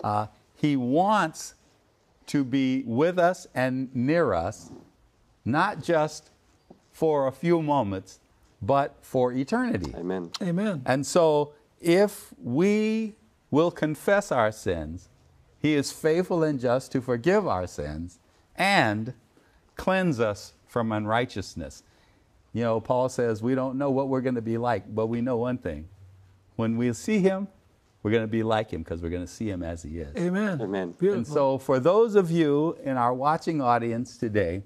Uh, he wants to be with us and near us, not just for a few moments, but for eternity. Amen. Amen. And so, if we will confess our sins, He is faithful and just to forgive our sins and cleanse us from unrighteousness. You know, Paul says we don't know what we're going to be like, but we know one thing. When we see Him, we're going to be like Him because we're going to see Him as He is. Amen. Amen. Beautiful. And so, for those of you in our watching audience today,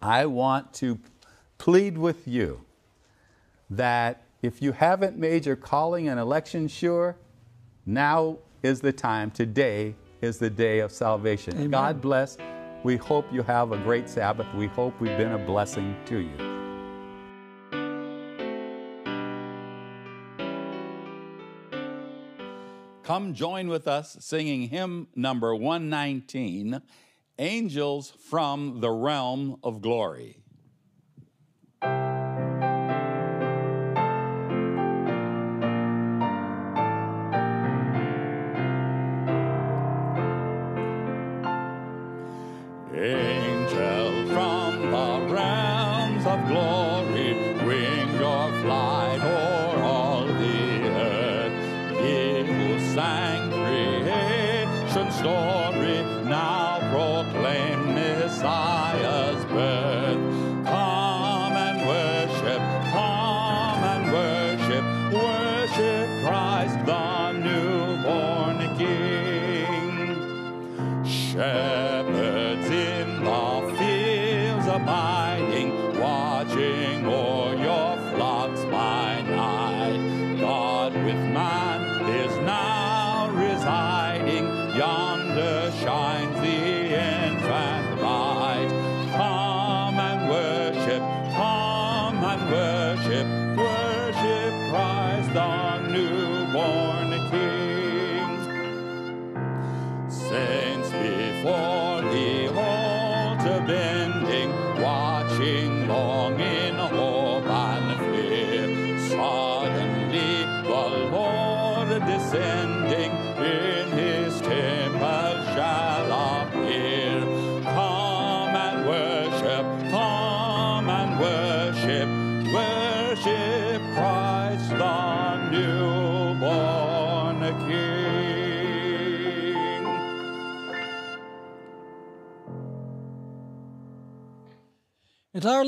I want to plead with you that if you haven't made your calling and election sure, now is the time. Today is the day of salvation. Amen. God bless. We hope you have a great Sabbath. We hope we've been a blessing to you. Come join with us singing hymn number 119 Angels from the Realm of Glory.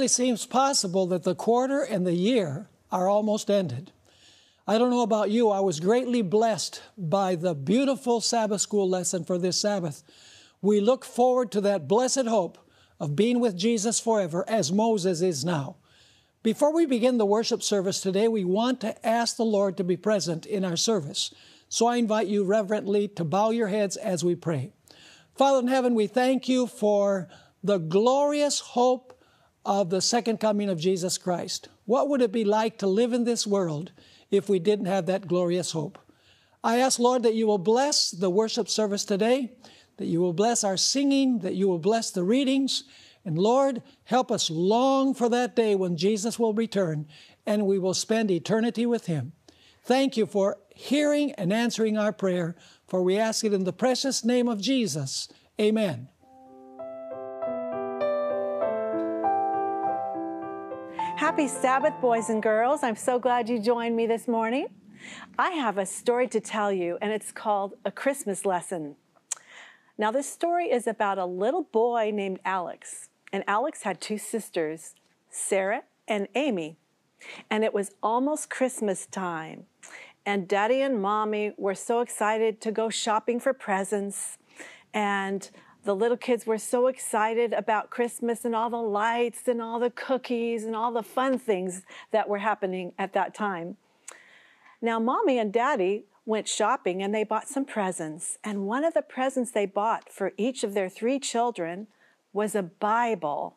Hardly seems possible that the quarter and the year are almost ended. I don't know about you, I was greatly blessed by the beautiful Sabbath school lesson for this Sabbath. We look forward to that blessed hope of being with Jesus forever as Moses is now. Before we begin the worship service today, we want to ask the Lord to be present in our service. So I invite you reverently to bow your heads as we pray. Father in heaven, we thank you for the glorious hope of the second coming of Jesus Christ. What would it be like to live in this world if we didn't have that glorious hope? I ask, Lord, that you will bless the worship service today, that you will bless our singing, that you will bless the readings, and Lord, help us long for that day when Jesus will return and we will spend eternity with him. Thank you for hearing and answering our prayer, for we ask it in the precious name of Jesus. Amen. Happy Sabbath, boys and girls. I'm so glad you joined me this morning. I have a story to tell you, and it's called A Christmas Lesson. Now, this story is about a little boy named Alex, and Alex had two sisters, Sarah and Amy. And it was almost Christmas time, and Daddy and Mommy were so excited to go shopping for presents. And the little kids were so excited about Christmas and all the lights and all the cookies and all the fun things that were happening at that time. Now, mommy and daddy went shopping and they bought some presents. And one of the presents they bought for each of their three children was a Bible.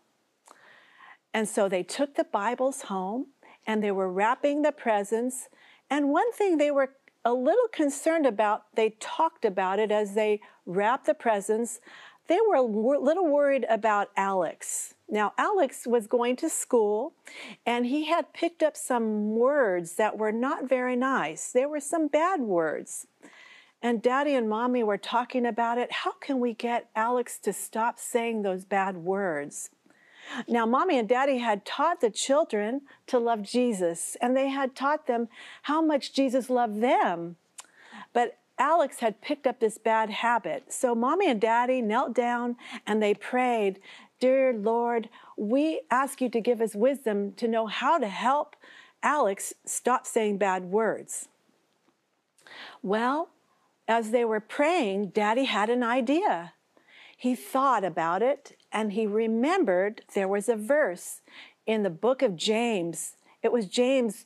And so they took the Bibles home and they were wrapping the presents. And one thing they were a little concerned about, they talked about it as they wrapped the presents they were a little worried about Alex. Now, Alex was going to school and he had picked up some words that were not very nice. There were some bad words. And daddy and mommy were talking about it. How can we get Alex to stop saying those bad words? Now, mommy and daddy had taught the children to love Jesus, and they had taught them how much Jesus loved them. Alex had picked up this bad habit. So mommy and daddy knelt down and they prayed, Dear Lord, we ask you to give us wisdom to know how to help Alex stop saying bad words. Well, as they were praying, daddy had an idea. He thought about it and he remembered there was a verse in the book of James. It was James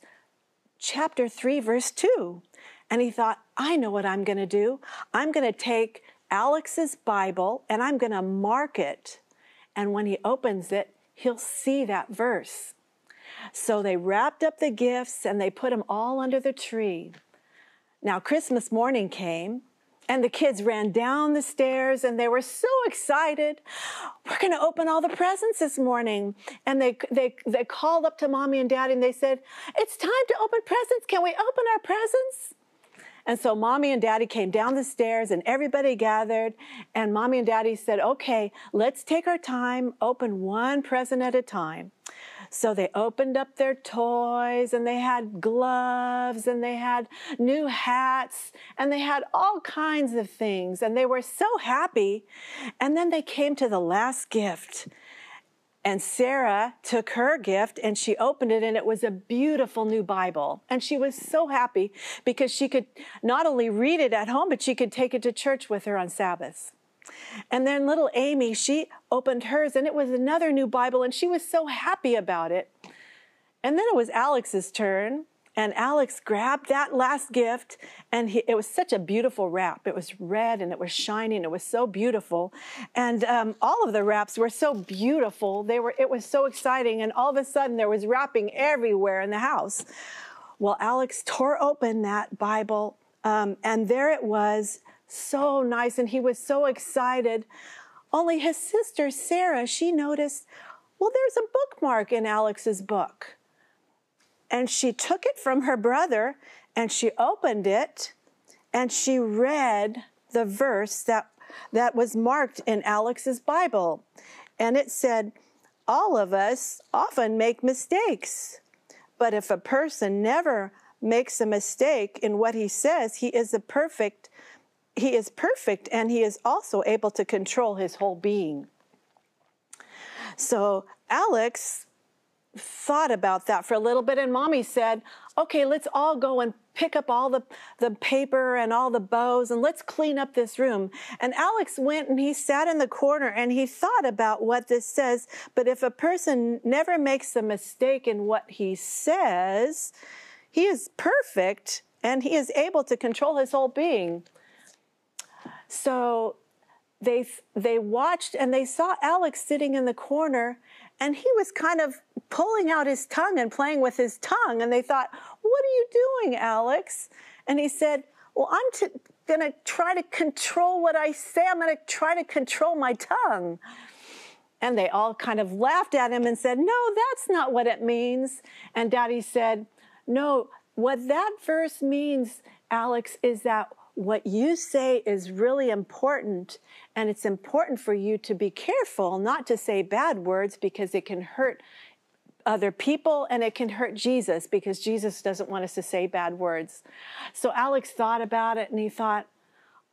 chapter 3, verse 2. And he thought, I know what I'm going to do. I'm going to take Alex's Bible and I'm going to mark it. And when he opens it, he'll see that verse. So they wrapped up the gifts and they put them all under the tree. Now, Christmas morning came, and the kids ran down the stairs and they were so excited. We're going to open all the presents this morning. And they, they, they called up to mommy and daddy and they said, It's time to open presents. Can we open our presents? And so mommy and daddy came down the stairs and everybody gathered. And mommy and daddy said, okay, let's take our time, open one present at a time. So they opened up their toys and they had gloves and they had new hats and they had all kinds of things and they were so happy. And then they came to the last gift and Sarah took her gift and she opened it, and it was a beautiful new Bible. And she was so happy because she could not only read it at home, but she could take it to church with her on Sabbaths. And then little Amy, she opened hers and it was another new Bible and she was so happy about it. And then it was Alex's turn and Alex grabbed that last gift, and he, it was such a beautiful wrap. It was red and it was shining. It was so beautiful, and um, all of the wraps were so beautiful. They were. It was so exciting, and all of a sudden there was wrapping everywhere in the house. Well, Alex tore open that Bible, um, and there it was, so nice, and he was so excited. Only his sister Sarah, she noticed, well, there's a bookmark in Alex's book. And she took it from her brother and she opened it and she read the verse that, that was marked in Alex's Bible. And it said, All of us often make mistakes. But if a person never makes a mistake in what he says, he is a perfect he is perfect and he is also able to control his whole being. So Alex thought about that for a little bit and mommy said, okay, let's all go and pick up all the, the paper and all the bows and let's clean up this room. And Alex went and he sat in the corner and he thought about what this says. But if a person never makes a mistake in what he says, he is perfect and he is able to control his whole being. So they, they watched and they saw Alex sitting in the corner and he was kind of pulling out his tongue and playing with his tongue. And they thought, What are you doing, Alex? And he said, Well, I'm t- going to try to control what I say. I'm going to try to control my tongue. And they all kind of laughed at him and said, No, that's not what it means. And daddy said, No, what that verse means, Alex, is that what you say is really important. And it's important for you to be careful not to say bad words because it can hurt other people and it can hurt Jesus because Jesus doesn't want us to say bad words. So Alex thought about it and he thought,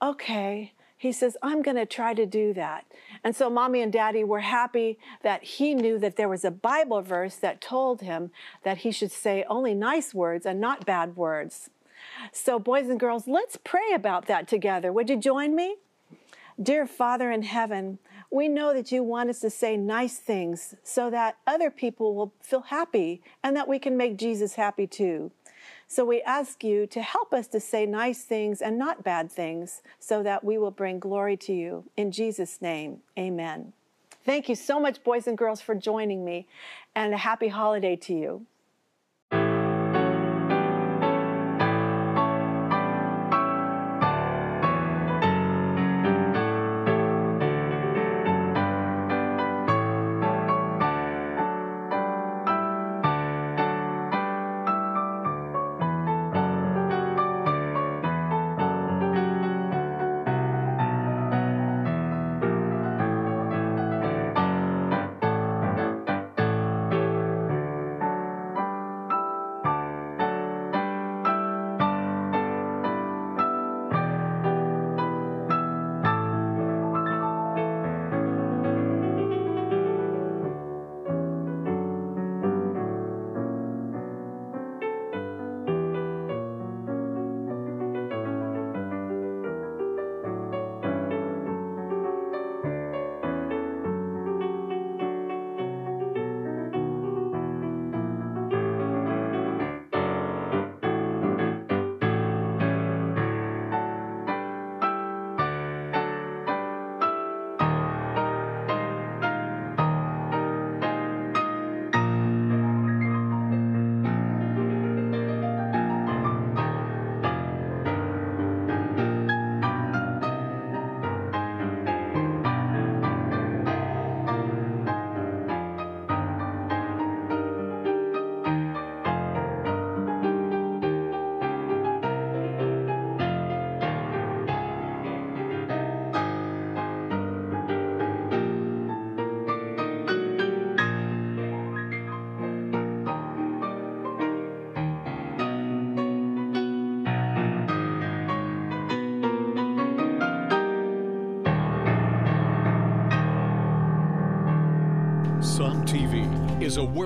okay. He says, I'm going to try to do that. And so mommy and daddy were happy that he knew that there was a Bible verse that told him that he should say only nice words and not bad words. So, boys and girls, let's pray about that together. Would you join me? Dear Father in heaven, we know that you want us to say nice things so that other people will feel happy and that we can make Jesus happy too. So we ask you to help us to say nice things and not bad things so that we will bring glory to you. In Jesus' name, amen. Thank you so much, boys and girls, for joining me, and a happy holiday to you.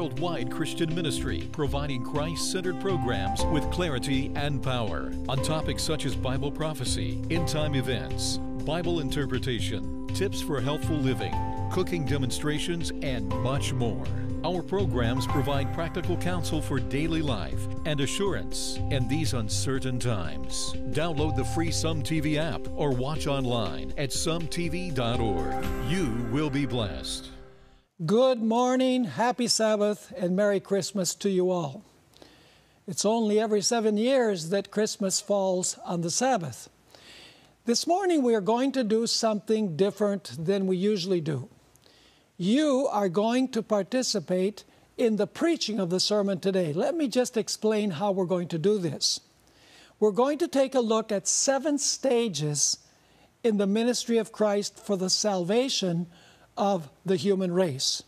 Worldwide Christian ministry providing Christ centered programs with clarity and power on topics such as Bible prophecy, end time events, Bible interpretation, tips for healthful living, cooking demonstrations, and much more. Our programs provide practical counsel for daily life and assurance in these uncertain times. Download the free Some TV app or watch online at sometv.org. You will be blessed. Good morning, happy Sabbath, and Merry Christmas to you all. It's only every seven years that Christmas falls on the Sabbath. This morning we are going to do something different than we usually do. You are going to participate in the preaching of the sermon today. Let me just explain how we're going to do this. We're going to take a look at seven stages in the ministry of Christ for the salvation of the human race.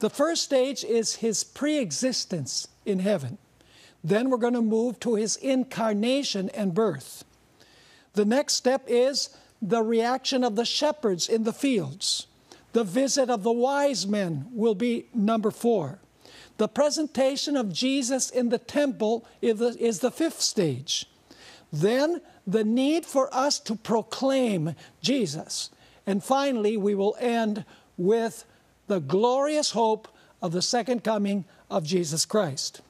The first stage is his pre existence in heaven. Then we're going to move to his incarnation and birth. The next step is the reaction of the shepherds in the fields. The visit of the wise men will be number four. The presentation of Jesus in the temple is the, is the fifth stage. Then the need for us to proclaim Jesus. And finally, we will end with the glorious hope of the second coming of Jesus Christ.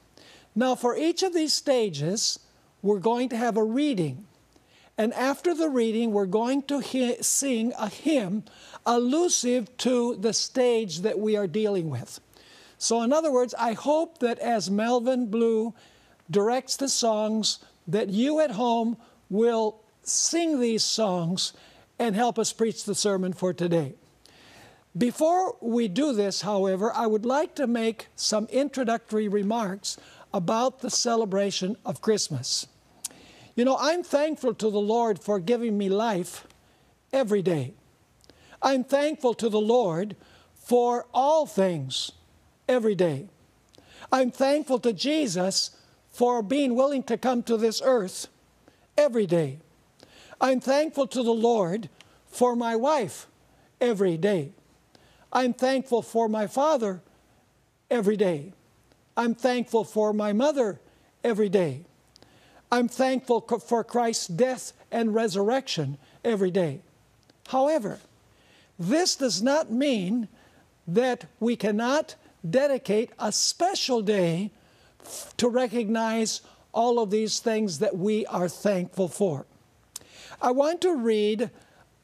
Now, for each of these stages, we're going to have a reading. And after the reading, we're going to he- sing a hymn allusive to the stage that we are dealing with. So, in other words, I hope that as Melvin Blue directs the songs, that you at home will sing these songs and help us preach the sermon for today. Before we do this, however, I would like to make some introductory remarks about the celebration of Christmas. You know, I'm thankful to the Lord for giving me life every day. I'm thankful to the Lord for all things every day. I'm thankful to Jesus for being willing to come to this earth every day. I'm thankful to the Lord for my wife every day. I'm thankful for my father every day. I'm thankful for my mother every day. I'm thankful for Christ's death and resurrection every day. However, this does not mean that we cannot dedicate a special day to recognize all of these things that we are thankful for. I want to read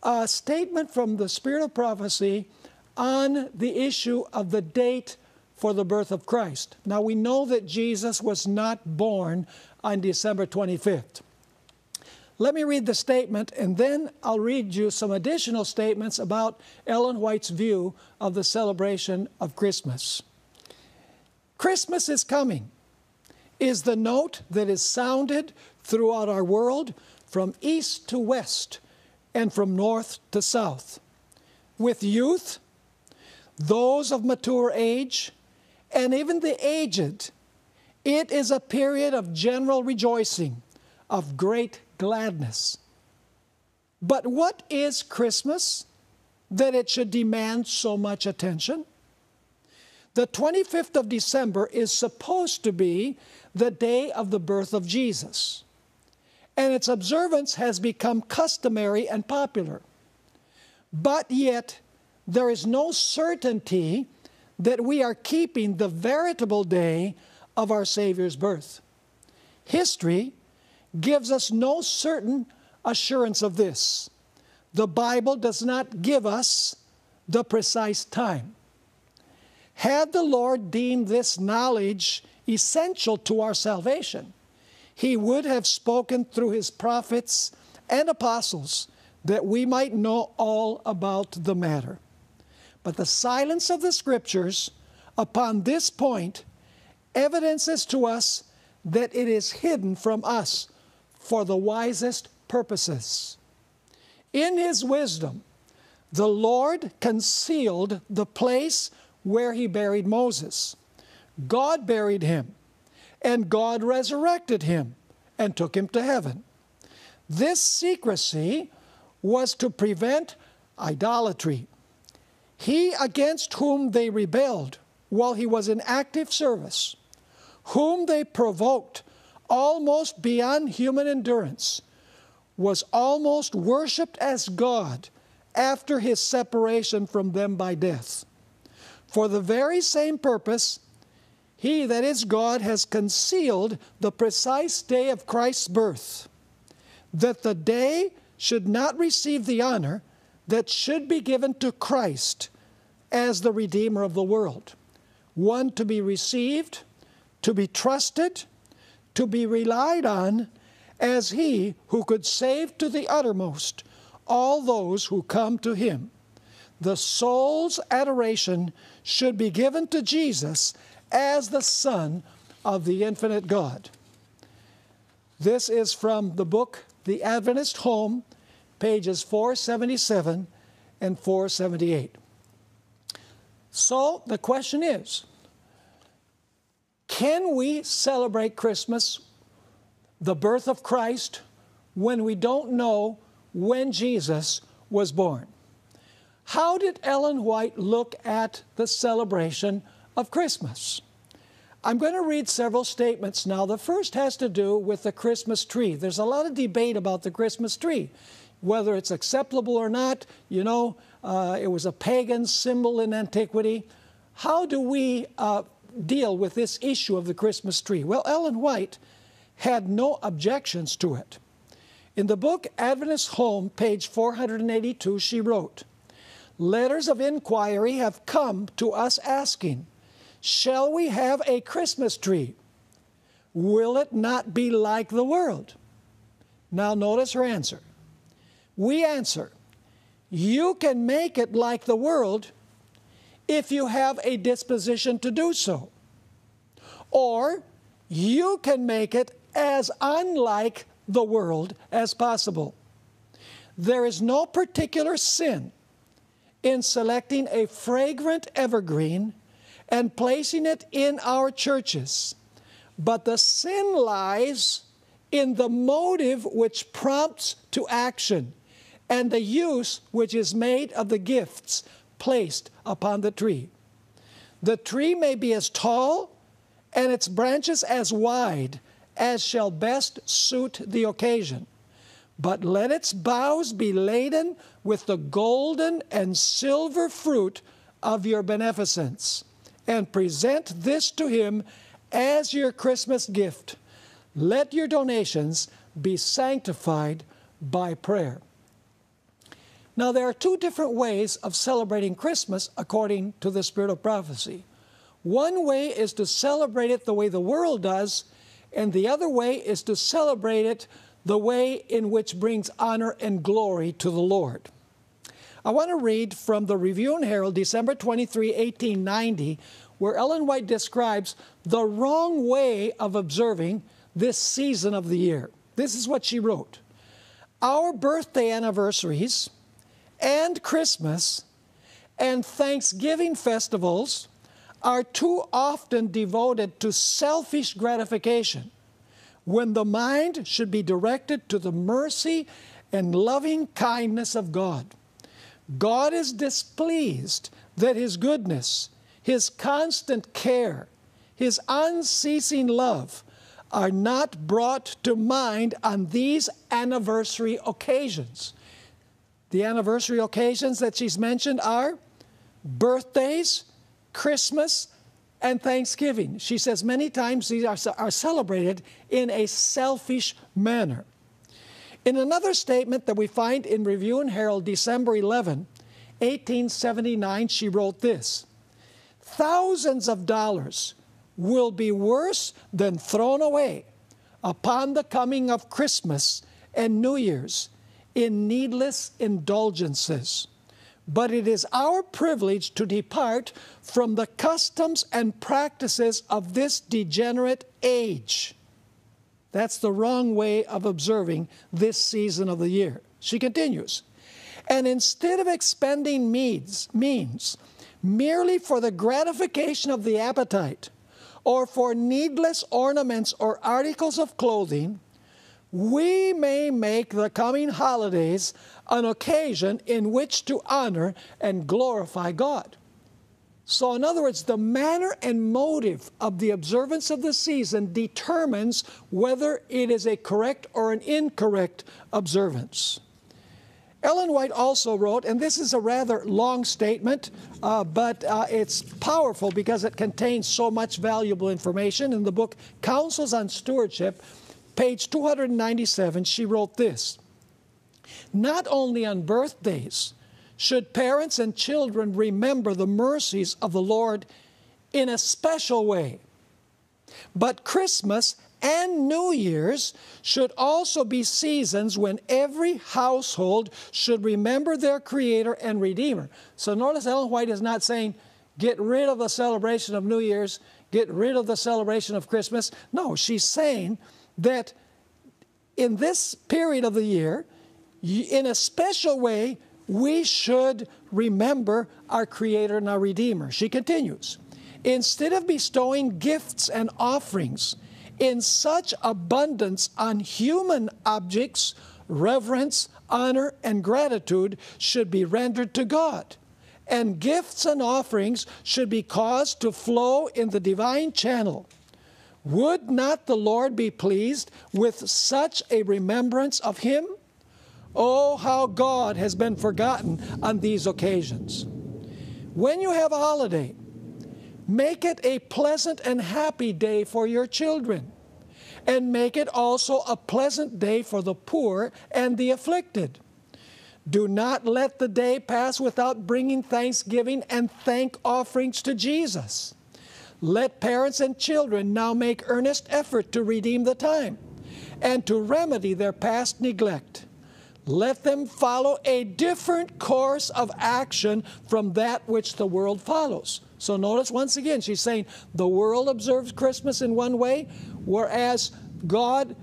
a statement from the Spirit of Prophecy on the issue of the date for the birth of Christ. Now we know that Jesus was not born on December 25th. Let me read the statement and then I'll read you some additional statements about Ellen White's view of the celebration of Christmas. Christmas is coming is the note that is sounded throughout our world from east to west and from north to south. With youth, those of mature age, and even the aged, it is a period of general rejoicing, of great gladness. But what is Christmas that it should demand so much attention? The 25th of December is supposed to be the day of the birth of Jesus, and its observance has become customary and popular. But yet, there is no certainty that we are keeping the veritable day of our Savior's birth. History gives us no certain assurance of this. The Bible does not give us the precise time. Had the Lord deemed this knowledge essential to our salvation, He would have spoken through His prophets and apostles that we might know all about the matter. But the silence of the Scriptures upon this point evidences to us that it is hidden from us for the wisest purposes. In His wisdom, the Lord concealed the place where He buried Moses. God buried him, and God resurrected him and took him to heaven. This secrecy was to prevent idolatry. He against whom they rebelled while he was in active service, whom they provoked almost beyond human endurance, was almost worshiped as God after his separation from them by death. For the very same purpose, he, that is God, has concealed the precise day of Christ's birth, that the day should not receive the honor that should be given to Christ as the Redeemer of the world. One to be received, to be trusted, to be relied on as He who could save to the uttermost all those who come to Him. The soul's adoration should be given to Jesus as the Son of the infinite God. This is from the book The Adventist Home, pages 477 and 478. So the question is can we celebrate Christmas, the birth of Christ, when we don't know when Jesus was born? How did Ellen White look at the celebration of Christmas? I'm going to read several statements now. The first has to do with the Christmas tree. There's a lot of debate about the Christmas tree, whether it's acceptable or not. You know, uh, it was a pagan symbol in antiquity. How do we uh, deal with this issue of the Christmas tree? Well, Ellen White had no objections to it. In the book Adventist Home, page 482, she wrote, Letters of inquiry have come to us asking, Shall we have a Christmas tree? Will it not be like the world? Now, notice her answer. We answer, You can make it like the world if you have a disposition to do so. Or you can make it as unlike the world as possible. There is no particular sin in selecting a fragrant evergreen and placing it in our churches, but the sin lies in the motive which prompts to action and the use which is made of the gifts placed upon the tree. The tree may be as tall and its branches as wide as shall best suit the occasion. But let its boughs be laden with the golden and silver fruit of your beneficence, and present this to him as your Christmas gift. Let your donations be sanctified by prayer. Now, there are two different ways of celebrating Christmas according to the Spirit of Prophecy. One way is to celebrate it the way the world does, and the other way is to celebrate it the way in which brings honor and glory to the Lord. I want to read from the Review and Herald, December 23, 1890, where Ellen White describes the wrong way of observing this season of the year. This is what she wrote Our birthday anniversaries and Christmas and Thanksgiving festivals are too often devoted to selfish gratification when the mind should be directed to the mercy and loving kindness of God. God is displeased that His goodness, His constant care, His unceasing love are not brought to mind on these anniversary occasions. The anniversary occasions that she's mentioned are birthdays, Christmas, and Thanksgiving. She says many times these are, are celebrated in a selfish manner. In another statement that we find in Review and Herald, December 11, 1879, she wrote this Thousands of dollars will be worse than thrown away upon the coming of Christmas and New Year's in needless indulgences. But it is our privilege to depart from the customs and practices of this degenerate age. That's the wrong way of observing this season of the year. She continues, and instead of expending means, means merely for the gratification of the appetite, or for needless ornaments or articles of clothing, we may make the coming holidays an occasion in which to honor and glorify God. So, in other words, the manner and motive of the observance of the season determines whether it is a correct or an incorrect observance. Ellen White also wrote, and this is a rather long statement, uh, but uh, it's powerful because it contains so much valuable information. In the book Counsels on Stewardship, page 297, she wrote this Not only on birthdays should parents and children remember the mercies of the Lord in a special way, but Christmas and New Year's should also be seasons when every household should remember their Creator and Redeemer. So notice Ellen White is not saying, get rid of the celebration of New Year's, get rid of the celebration of Christmas. No, she's saying that in this period of the year, in a special way, we should remember our Creator and our Redeemer. She continues, instead of bestowing gifts and offerings, in such abundance on human objects, reverence, honor, and gratitude should be rendered to God. And gifts and offerings should be caused to flow in the divine channel. Would not the Lord be pleased with such a remembrance of Him? Oh, how God has been forgotten on these occasions. When you have a holiday, Make it a pleasant and happy day for your children. And make it also a pleasant day for the poor and the afflicted. Do not let the day pass without bringing thanksgiving and thank offerings to Jesus. Let parents and children now make earnest effort to redeem the time and to remedy their past neglect. Let them follow a different course of action from that which the world follows. So notice once again, she's saying the world observes Christmas in one way, whereas God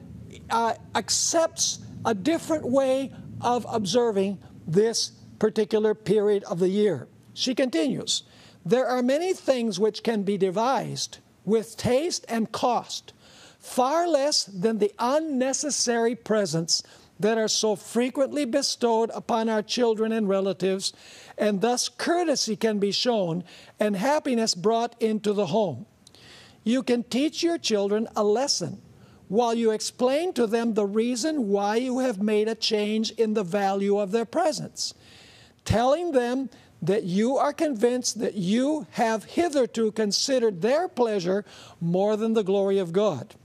uh, accepts a different way of observing this particular period of the year. She continues There are many things which can be devised with taste and cost, far less than the unnecessary presents that are so frequently bestowed upon our children and relatives, and thus courtesy can be shown and happiness brought into the home. You can teach your children a lesson while you explain to them the reason why you have made a change in the value of their presents, telling them that you are convinced that you have hitherto considered their pleasure more than the glory of God.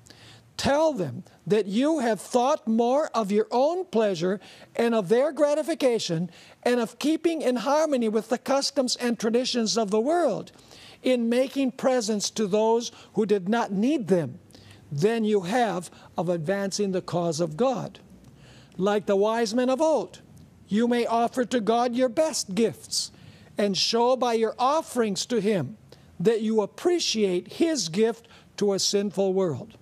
Tell them that you have thought more of your own pleasure and of their gratification and of keeping in harmony with the customs and traditions of the world in making presents to those who did not need them than you have of advancing the cause of God. Like the wise men of old, you may offer to God your best gifts and show by your offerings to Him that you appreciate His gift to a sinful world.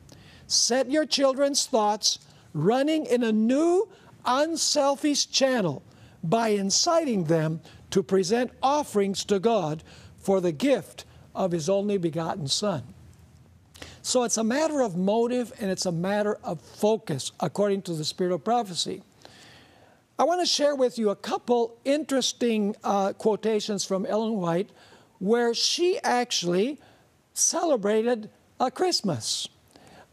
Set your children's thoughts running in a new, unselfish channel by inciting them to present offerings to God for the gift of His only begotten Son. So it's a matter of motive and it's a matter of focus, according to the spirit of prophecy. I want to share with you a couple interesting uh, quotations from Ellen White where she actually celebrated a Christmas.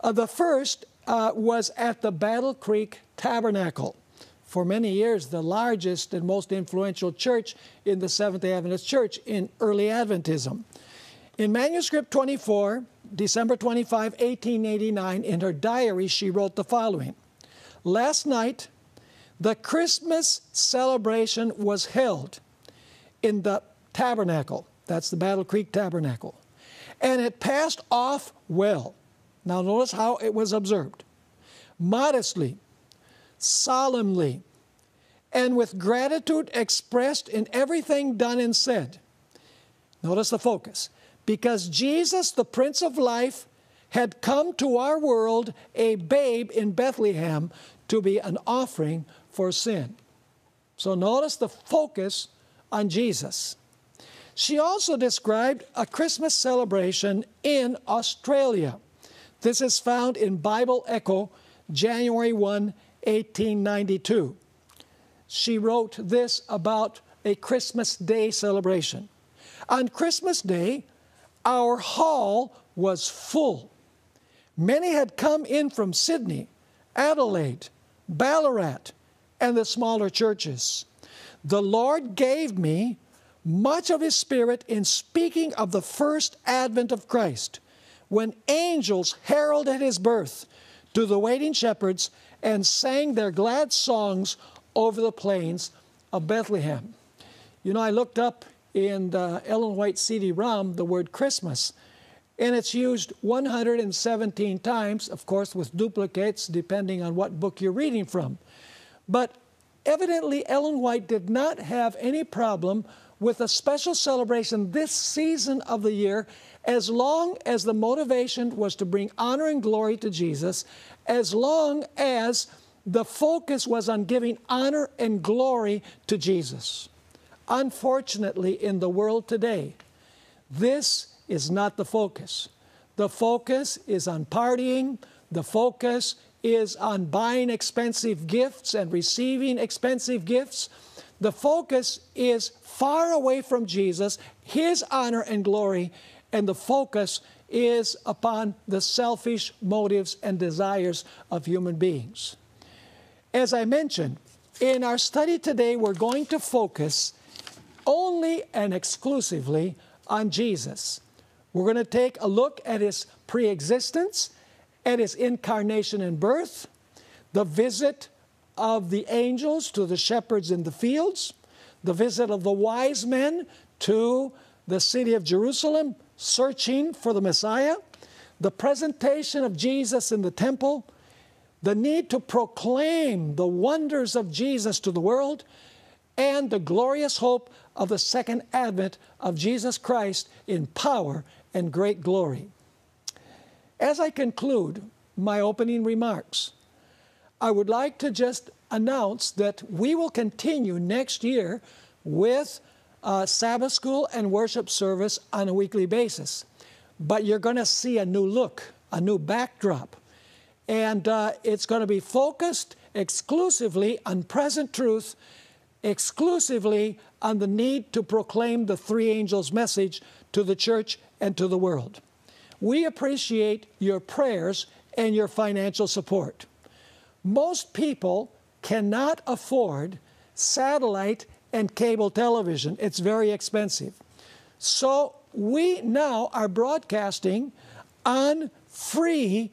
Uh, the first uh, was at the Battle Creek Tabernacle. For many years, the largest and most influential church in the Seventh day Adventist Church in early Adventism. In manuscript 24, December 25, 1889, in her diary, she wrote the following Last night, the Christmas celebration was held in the tabernacle. That's the Battle Creek Tabernacle. And it passed off well. Now, notice how it was observed modestly, solemnly, and with gratitude expressed in everything done and said. Notice the focus. Because Jesus, the Prince of Life, had come to our world a babe in Bethlehem to be an offering for sin. So notice the focus on Jesus. She also described a Christmas celebration in Australia. This is found in Bible Echo, January 1, 1892. She wrote this about a Christmas Day celebration. On Christmas Day, our hall was full. Many had come in from Sydney, Adelaide, Ballarat, and the smaller churches. The Lord gave me much of His Spirit in speaking of the first advent of Christ, when angels heralded His birth to the waiting shepherds and sang their glad songs over the plains of Bethlehem. You know, I looked up in the Ellen White CD-ROM the word Christmas, and it's used 117 times, of course, with duplicates depending on what book you're reading from. But evidently, Ellen White did not have any problem with a special celebration this season of the year as long as the motivation was to bring honor and glory to Jesus, as long as the focus was on giving honor and glory to Jesus. Unfortunately, in the world today, this is not the focus. The focus is on partying, the focus is on buying expensive gifts and receiving expensive gifts. The focus is far away from Jesus, His honor and glory, and the focus is upon the selfish motives and desires of human beings. As I mentioned, in our study today, we're going to focus only and exclusively on Jesus. We're going to take a look at his pre existence, at his incarnation and birth, the visit of the angels to the shepherds in the fields, the visit of the wise men to the city of Jerusalem searching for the Messiah, the presentation of Jesus in the temple, the need to proclaim the wonders of Jesus to the world, and the glorious hope of the second advent of Jesus Christ in power and great glory. As I conclude my opening remarks, I would like to just announce that we will continue next year with uh, Sabbath school and worship service on a weekly basis. But you're going to see a new look, a new backdrop. And uh, it's going to be focused exclusively on present truth, exclusively on the need to proclaim the three angels' message to the church and to the world. We appreciate your prayers and your financial support. Most people cannot afford satellite and cable television. It's very expensive. So we now are broadcasting on free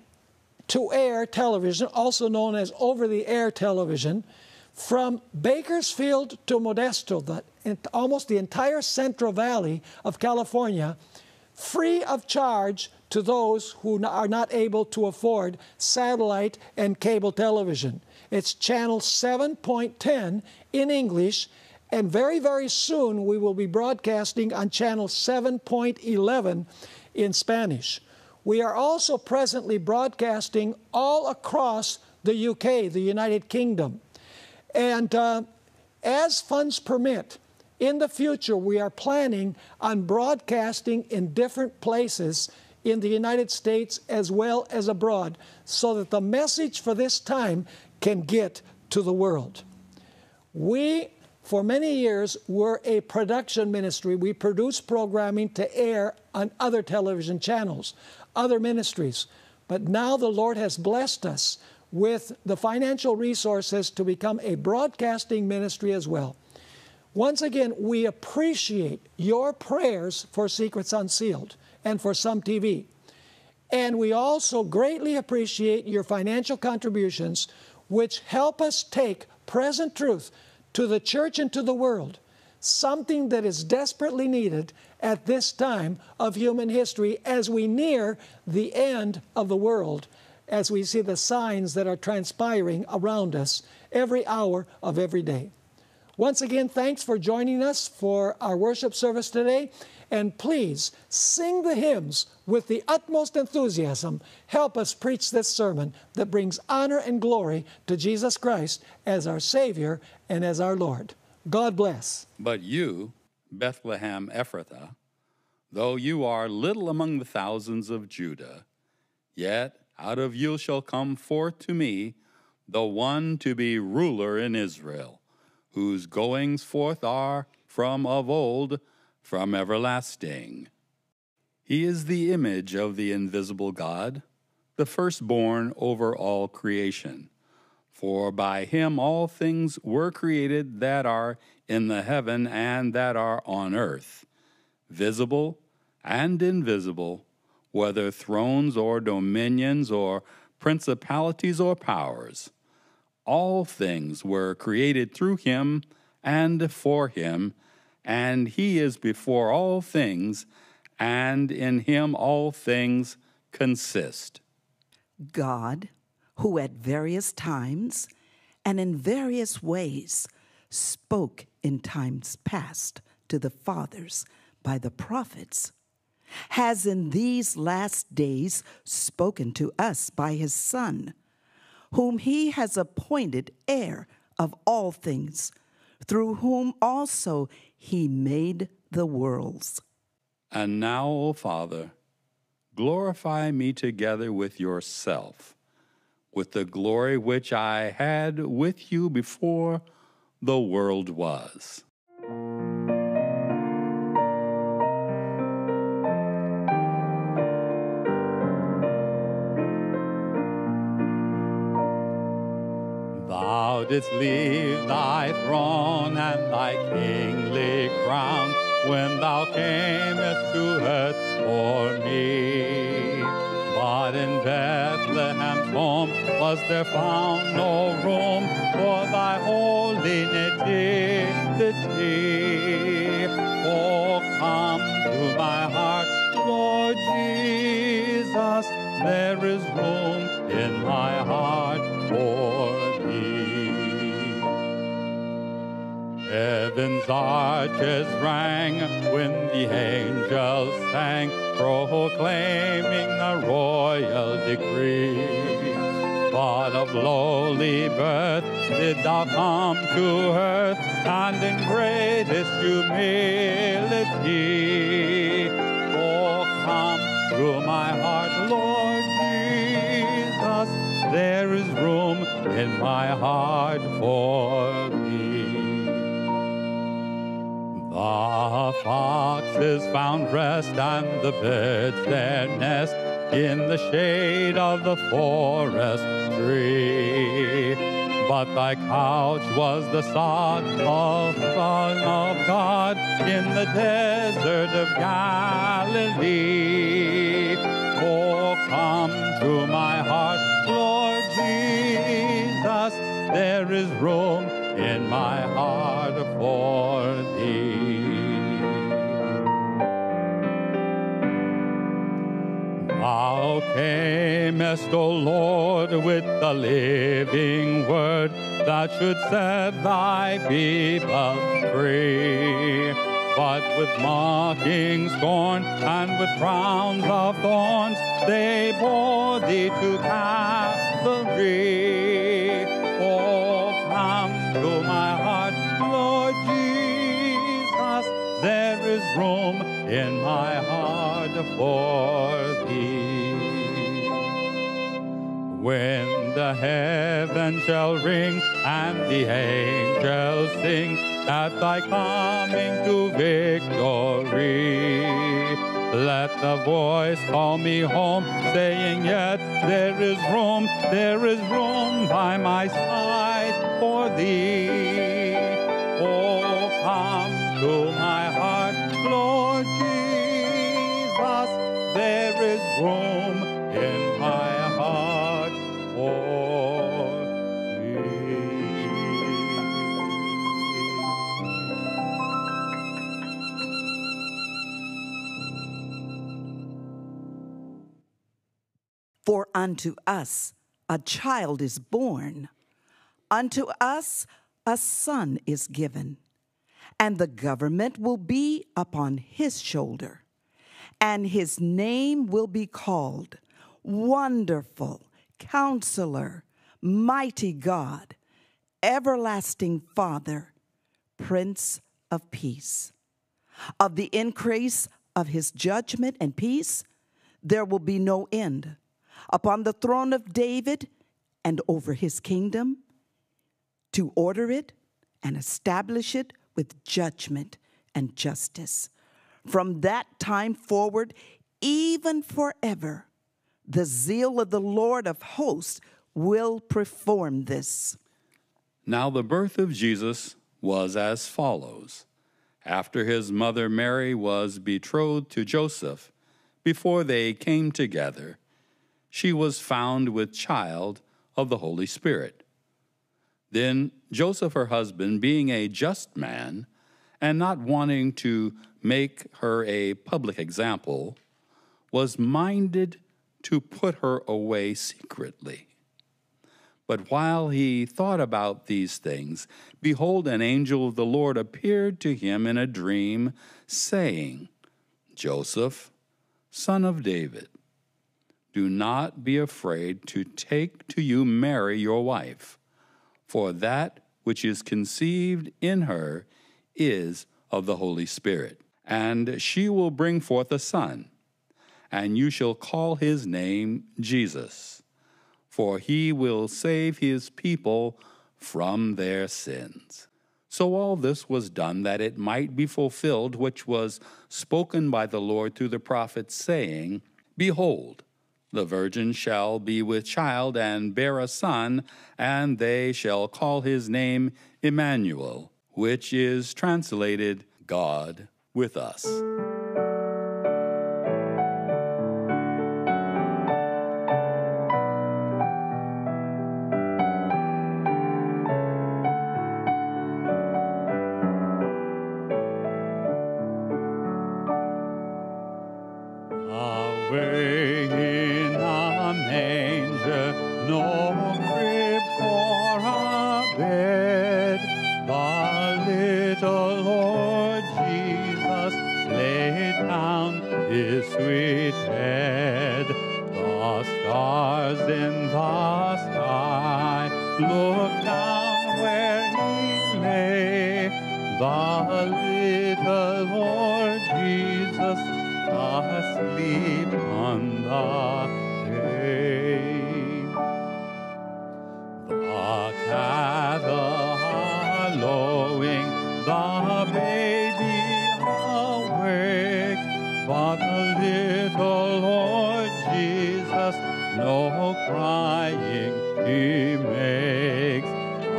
to air television, also known as over the air television, from Bakersfield to Modesto, the, almost the entire Central Valley of California, free of charge to those who are not able to afford satellite and cable television. It's channel 7.10 in English, and very, very soon we will be broadcasting on channel 7.11 in Spanish. We are also presently broadcasting all across the UK, the United Kingdom. And uh, as funds permit, in the future, we are planning on broadcasting in different places in the United States as well as abroad so that the message for this time can get to the world. We, for many years, were a production ministry. We produced programming to air on other television channels, other ministries. But now the Lord has blessed us with the financial resources to become a broadcasting ministry as well. Once again, we appreciate your prayers for Secrets Unsealed and for Some TV. And we also greatly appreciate your financial contributions, which help us take present truth to the church and to the world, something that is desperately needed at this time of human history as we near the end of the world, as we see the signs that are transpiring around us every hour of every day. Once again, thanks for joining us for our worship service today. And please sing the hymns with the utmost enthusiasm. Help us preach this sermon that brings honor and glory to Jesus Christ as our Savior and as our Lord. God bless. But you, Bethlehem Ephrathah, though you are little among the thousands of Judah, yet out of you shall come forth to me the one to be ruler in Israel whose goings forth are from of old, from everlasting. He is the image of the invisible God, the firstborn over all creation. For by him all things were created that are in the heaven and that are on earth, visible and invisible, whether thrones or dominions or principalities or powers. All things were created through him and for him, and he is before all things, and in him all things consist. God, who at various times and in various ways spoke in times past to the fathers by the prophets, has in these last days spoken to us by his Son, whom he has appointed heir of all things, through whom also he made the worlds. And now, O Father, glorify me together with yourself, with the glory which I had with you before the world was. Didst leave thy throne and thy kingly crown when thou camest to earth for me. But in Bethlehem's home was there found no room for thy holy nativity. Oh, come to my heart, Lord Jesus, there is room in my heart for Heaven's arches rang when the angels sang, proclaiming the royal decree. But of lowly birth did thou come to earth, and in greatest humility. Oh, come to my heart, Lord Jesus, there is room in my heart for The foxes found rest and the birds their nest in the shade of the forest tree. But thy couch was the sod of Son of God in the desert of Galilee. Oh, come to my heart, Lord Jesus, there is room in my heart for thee. Thou camest, O Lord, with the living word that should set thy people free. But with mocking scorn and with crowns of thorns, they bore thee to Calvary. Room in my heart for thee. When the heavens shall ring and the angels sing at thy coming to victory, let the voice call me home, saying, Yet there is room, there is room by my side for thee. Oh, come to room in my heart for thee. For unto us a child is born, unto us a son is given, and the government will be upon his shoulder, and his name will be called Wonderful, Counselor, Mighty God, Everlasting Father, Prince of Peace. Of the increase of his judgment and peace, there will be no end upon the throne of David and over his kingdom, to order it and establish it with judgment and justice. From that time forward, even forever, the zeal of the Lord of hosts will perform this. Now, the birth of Jesus was as follows. After his mother Mary was betrothed to Joseph, before they came together, she was found with child of the Holy Spirit. Then Joseph, her husband, being a just man, and not wanting to make her a public example, was minded to put her away secretly. But while he thought about these things, behold, an angel of the Lord appeared to him in a dream, saying, Joseph, son of David, do not be afraid to take to you Mary your wife, for that which is conceived in her is of the Holy Spirit. And she will bring forth a son, and you shall call his name Jesus, for he will save his people from their sins. So all this was done that it might be fulfilled which was spoken by the Lord through the prophet, saying, Behold, the virgin shall be with child and bear a son, and they shall call his name Emmanuel, which is translated God with us. No crib for a bed, little Lord Jesus laid down his sweet head. The stars in the sky look down where he lay. The little Lord Jesus asleep on the hay. The cattle the baby awake, but the little Lord Jesus no crying he makes.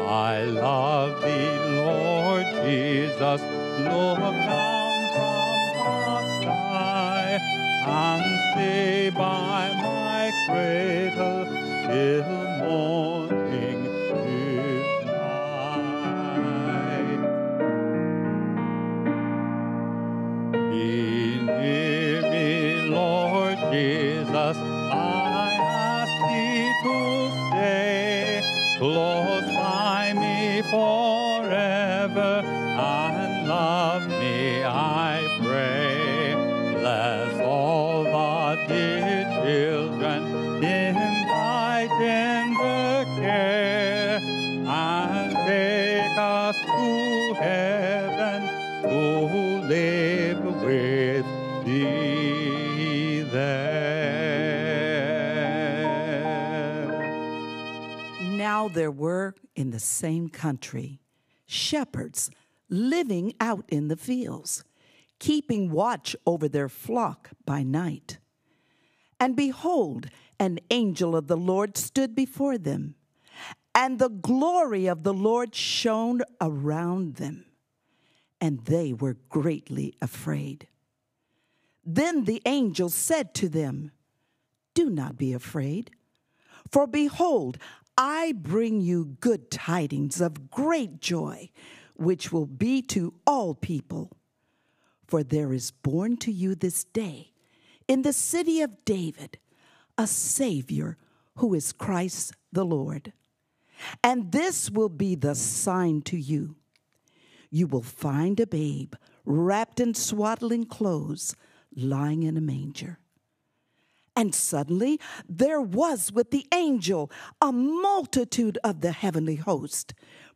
I love thee, Lord Jesus, look down from the sky and stay by my cradle. Till same country shepherds living out in the fields, keeping watch over their flock by night. And behold, an angel of the Lord stood before them, and the glory of the Lord shone around them, and they were greatly afraid. Then the angel said to them, Do not be afraid, for behold, I bring you good tidings of great joy, which will be to all people. For there is born to you this day in the city of David a Savior who is Christ the Lord. And this will be the sign to you. You will find a babe wrapped in swaddling clothes, lying in a manger. And suddenly there was with the angel a multitude of the heavenly host,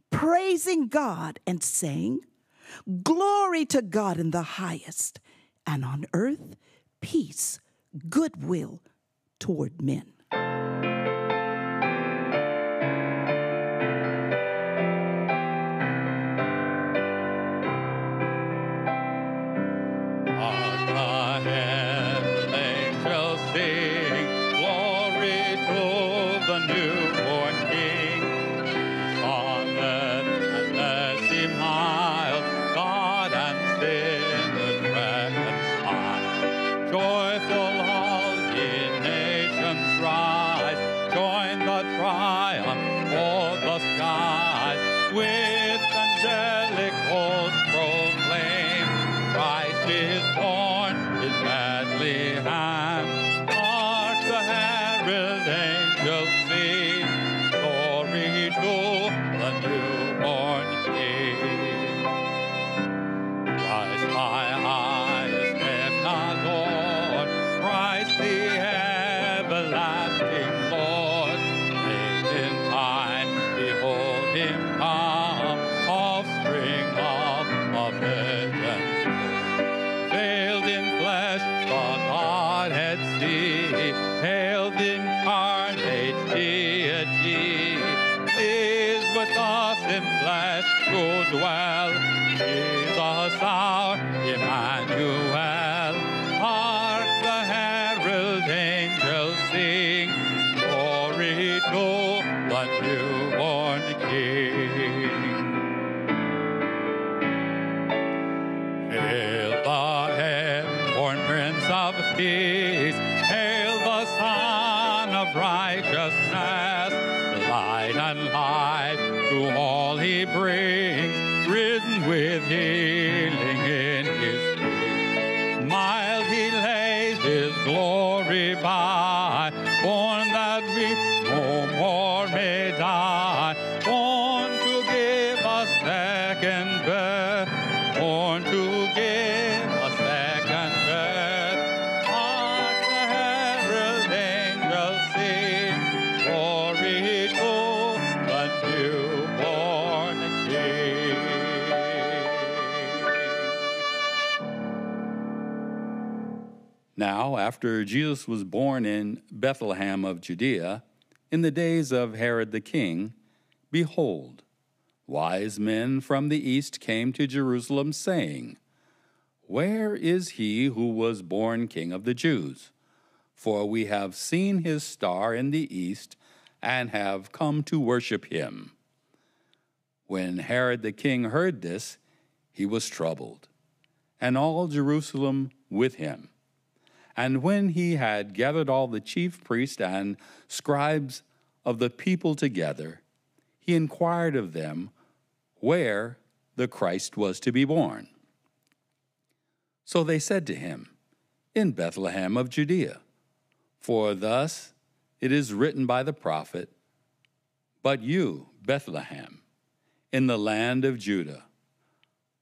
praising God and saying, Glory to God in the highest, and on earth peace, goodwill toward men. After Jesus was born in Bethlehem of Judea, in the days of Herod the king, behold, wise men from the east came to Jerusalem, saying, Where is he who was born king of the Jews? For we have seen his star in the east and have come to worship him. When Herod the king heard this, he was troubled, and all Jerusalem with him. And when he had gathered all the chief priests and scribes of the people together, he inquired of them where the Christ was to be born. So they said to him, In Bethlehem of Judea. For thus it is written by the prophet, But you, Bethlehem, in the land of Judah,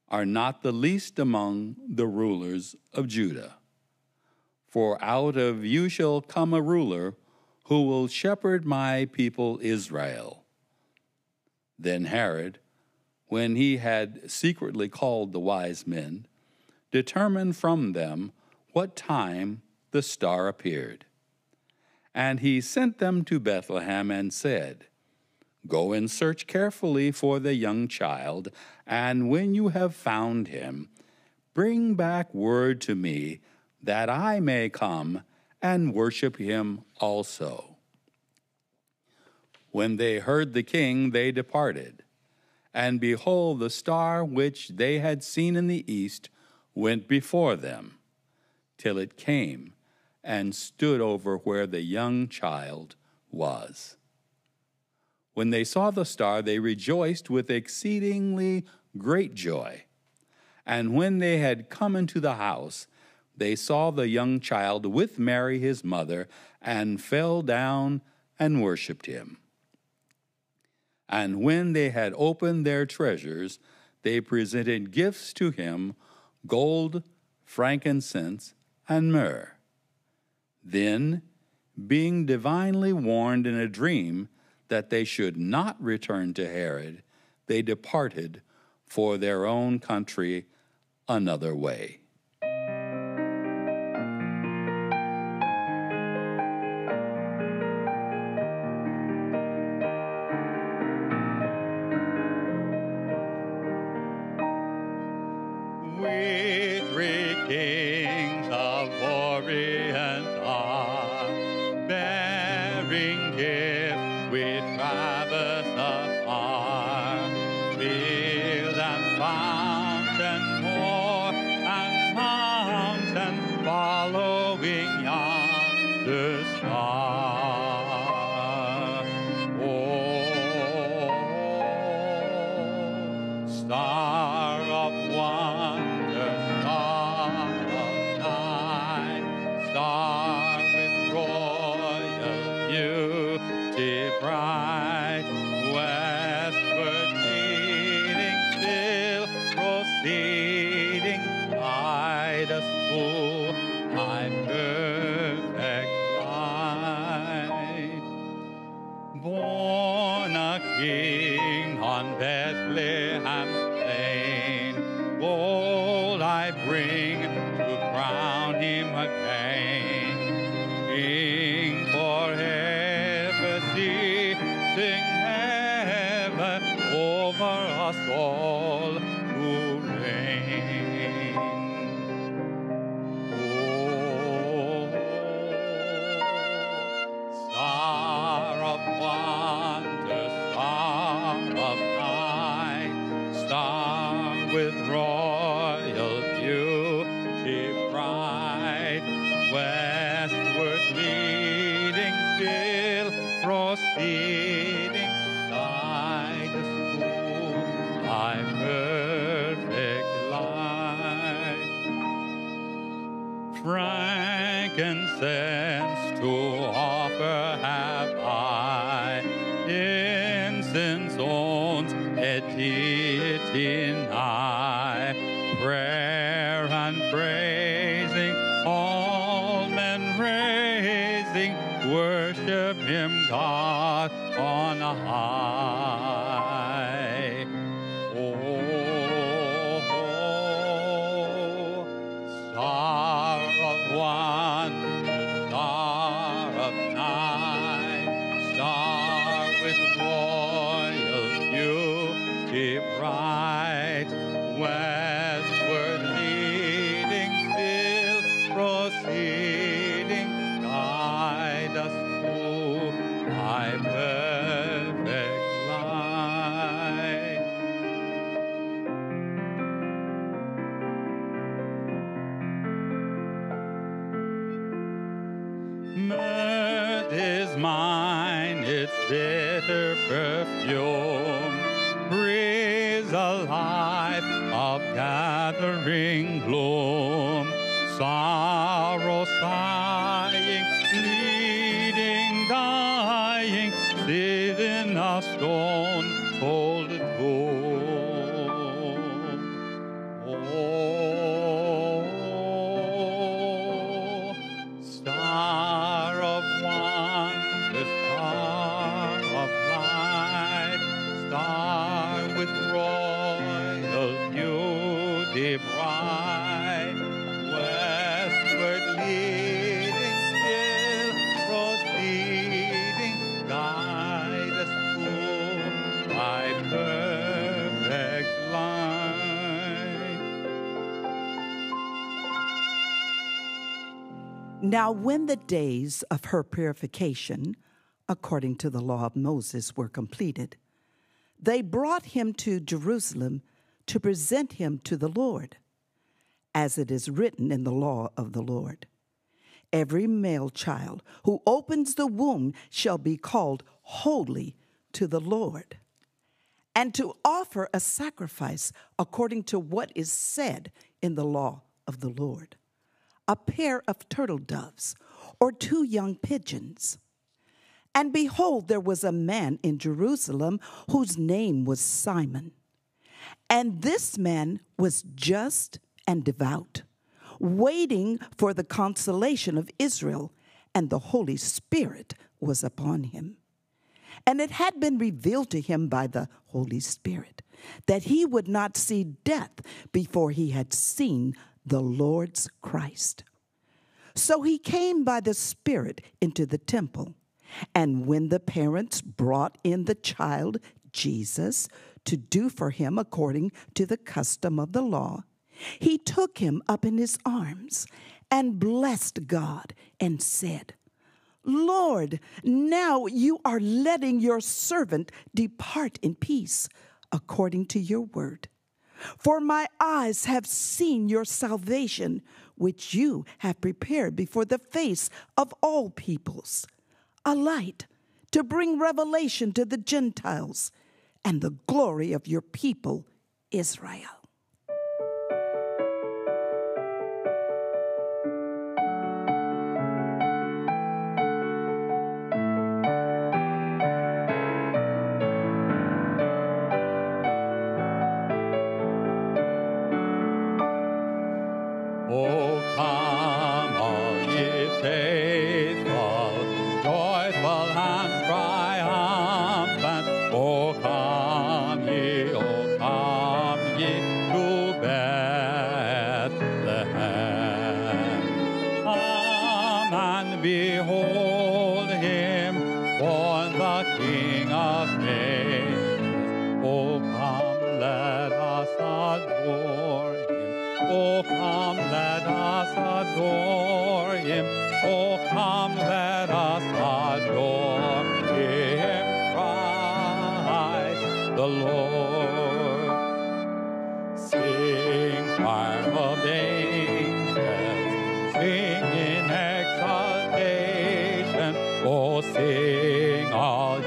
are not the least among the rulers of Judah. For out of you shall come a ruler who will shepherd my people Israel. Then Herod, when he had secretly called the wise men, determined from them what time the star appeared. And he sent them to Bethlehem and said, Go and search carefully for the young child, and when you have found him, bring back word to me that I may come and worship him also. When they heard the king, they departed. And behold, the star which they had seen in the east went before them, till it came and stood over where the young child was. When they saw the star, they rejoiced with exceedingly great joy. And when they had come into the house, they saw the young child with Mary his mother, and fell down and worshipped him. And when they had opened their treasures, they presented gifts to him gold, frankincense, and myrrh. Then, being divinely warned in a dream that they should not return to Herod, they departed for their own country another way. A life of gathering gloom. Sorrow sighing, bleeding, dying, Now, when the days of her purification, according to the law of Moses, were completed, they brought him to Jerusalem to present him to the Lord, as it is written in the law of the Lord. Every male child who opens the womb shall be called holy to the Lord, and to offer a sacrifice according to what is said in the law of the Lord a pair of turtle doves or two young pigeons. And behold, there was a man in Jerusalem whose name was Simeon. And this man was just and devout, waiting for the consolation of Israel, and the Holy Spirit was upon him. And it had been revealed to him by the Holy Spirit that he would not see death before he had seen the Lord's Christ. So he came by the Spirit into the temple. And when the parents brought in the child, Jesus, to do for him according to the custom of the law, he took him up in his arms and blessed God and said, Lord, now you are letting your servant depart in peace according to your word. For my eyes have seen your salvation, which you have prepared before the face of all peoples, a light to bring revelation to the Gentiles and the glory of your people, Israel. Exaltation. Oh, sing, all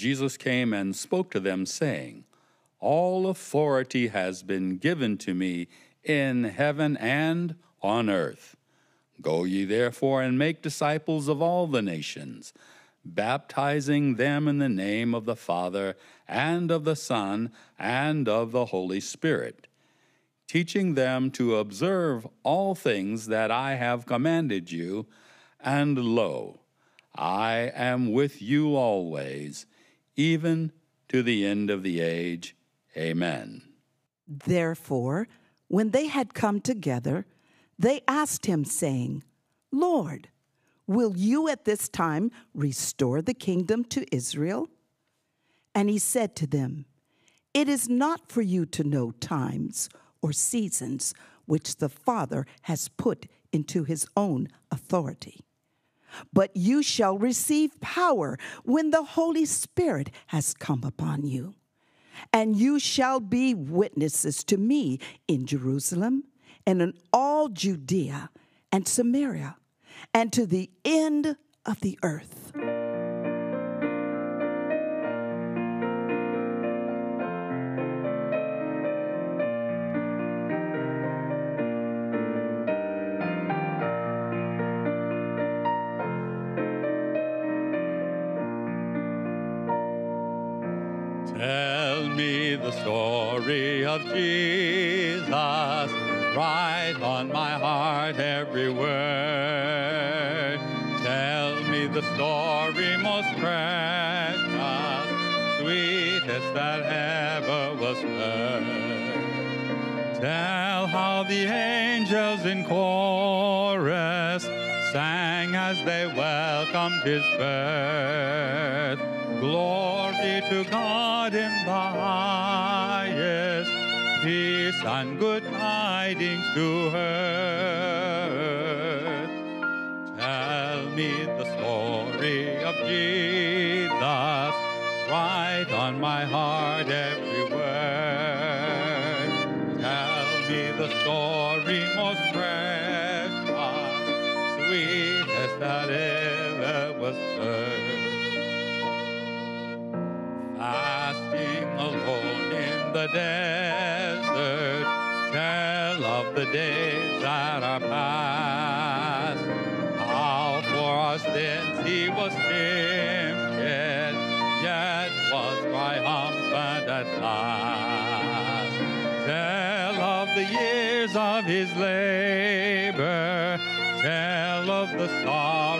Jesus came and spoke to them, saying, All authority has been given to me in heaven and on earth. Go ye therefore and make disciples of all the nations, baptizing them in the name of the Father and of the Son and of the Holy Spirit, teaching them to observe all things that I have commanded you. And lo, I am with you always, even to the end of the age. Amen. Therefore, when they had come together, they asked him, saying, Lord, will you at this time restore the kingdom to Israel? And he said to them, It is not for you to know times or seasons which the Father has put into his own authority. But you shall receive power when the Holy Spirit has come upon you. And you shall be witnesses to me in Jerusalem and in all Judea and Samaria and to the end of the earth. Welcomed his birth. Glory to God in the highest, peace and good tidings to earth. Tell me the story of Jesus, write on my heart every word. Tell me the story most precious, sweetest that ever was fasting alone in the desert. Tell of the days that are past. How for our sins he was tempted, yet was triumphant at last. Tell of the years of his labor. Tell of the sorrows he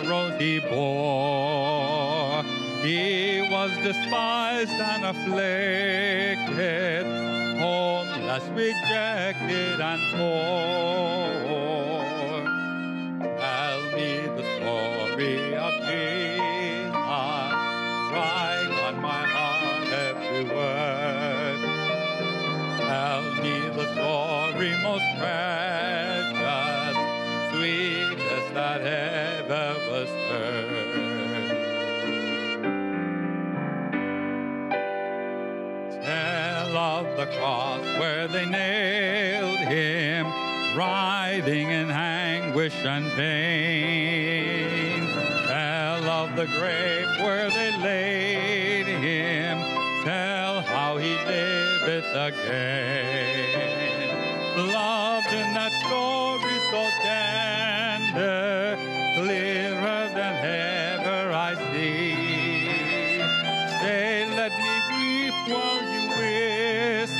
bore. He was despised and afflicted, homeless rejected and poor. Tell me the story of Jesus, write on my heart every word. Tell me the story most precious, that ever was heard. Tell of the cross where they nailed him, writhing in anguish and pain. Tell of the grave where they laid him, tell how he liveth again. Loved in that story so tender,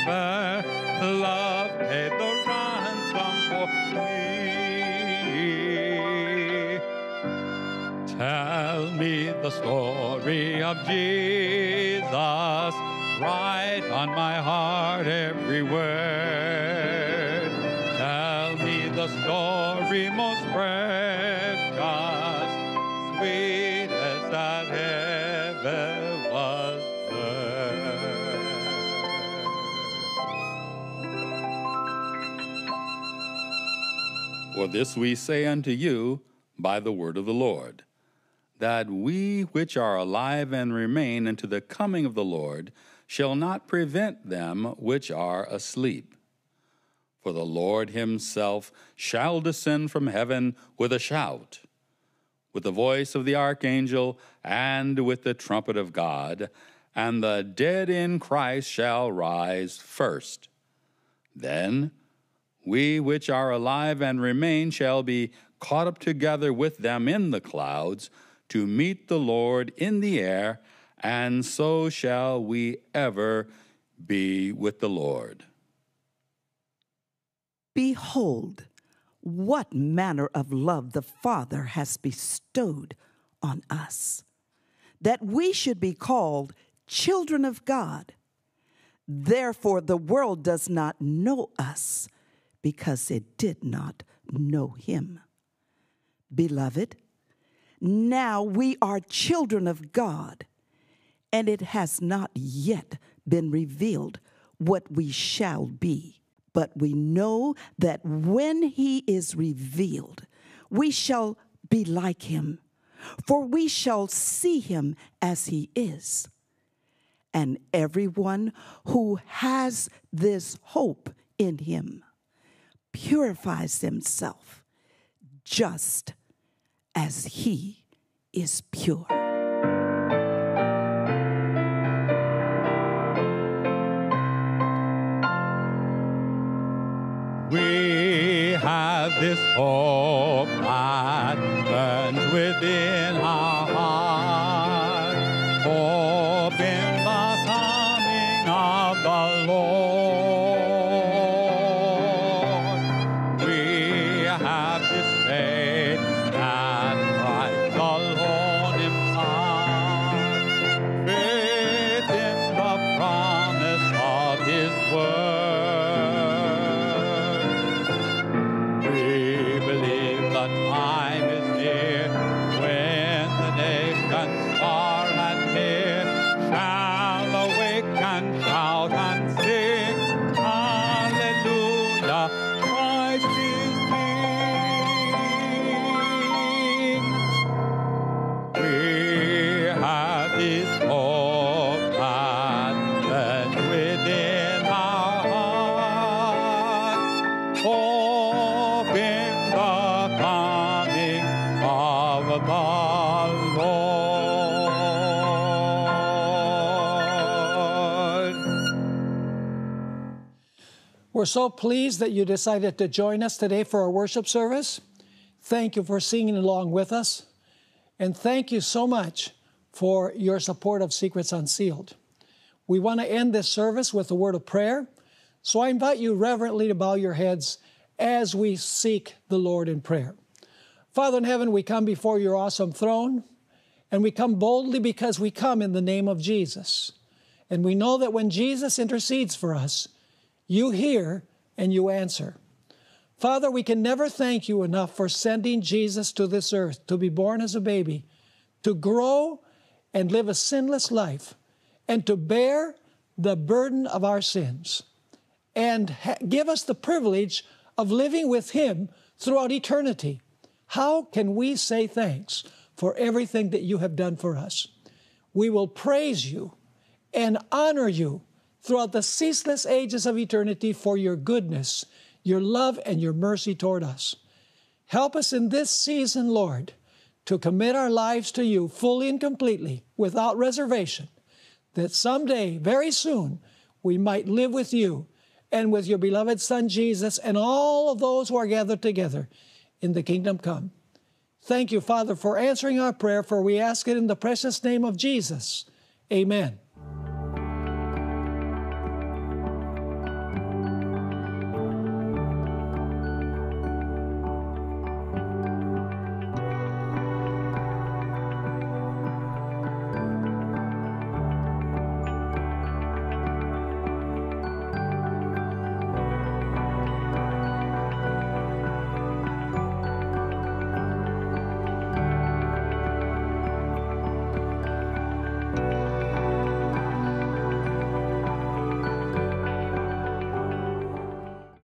whisper, love paid the ransom for me. Tell me the story of Jesus, write on my heart every word. Tell me the story most precious, sweetest For this we say unto you by the word of the Lord, that we which are alive and remain unto the coming of the Lord shall not prevent them which are asleep. For the Lord himself shall descend from heaven with a shout, with the voice of the archangel, and with the trumpet of God, and the dead in Christ shall rise first. Then we which are alive and remain shall be caught up together with them in the clouds to meet the Lord in the air, and so shall we ever be with the Lord. Behold, what manner of love the Father has bestowed on us, that we should be called children of God. Therefore, the world does not know us because it did not know him. Beloved, now we are children of God, and it has not yet been revealed what we shall be. But we know that when he is revealed, we shall be like him, for we shall see him as he is. And everyone who has this hope in him purifies himself just as he is pure. We have this hope that burns within We're so pleased that you decided to join us today for our worship service. Thank you for singing along with us. And thank you so much for your support of Secrets Unsealed. We want to end this service with a word of prayer. So I invite you reverently to bow your heads as we seek the Lord in prayer. Father in heaven, we come before your awesome throne, and we come boldly because we come in the name of Jesus. And we know that when Jesus intercedes for us, You hear and you answer. Father, we can never thank you enough for sending Jesus to this earth to be born as a baby, to grow and live a sinless life, and to bear the burden of our sins, and ha- give us the privilege of living with Him throughout eternity. How can we say thanks for everything that you have done for us? We will praise you and honor you throughout the ceaseless ages of eternity for your goodness, your love, and your mercy toward us. Help us in this season, Lord, to commit our lives to you fully and completely, without reservation, that someday, very soon, we might live with you and with your beloved Son Jesus and all of those who are gathered together in the kingdom come. Thank you, Father, for answering our prayer, for we ask it in the precious name of Jesus. Amen.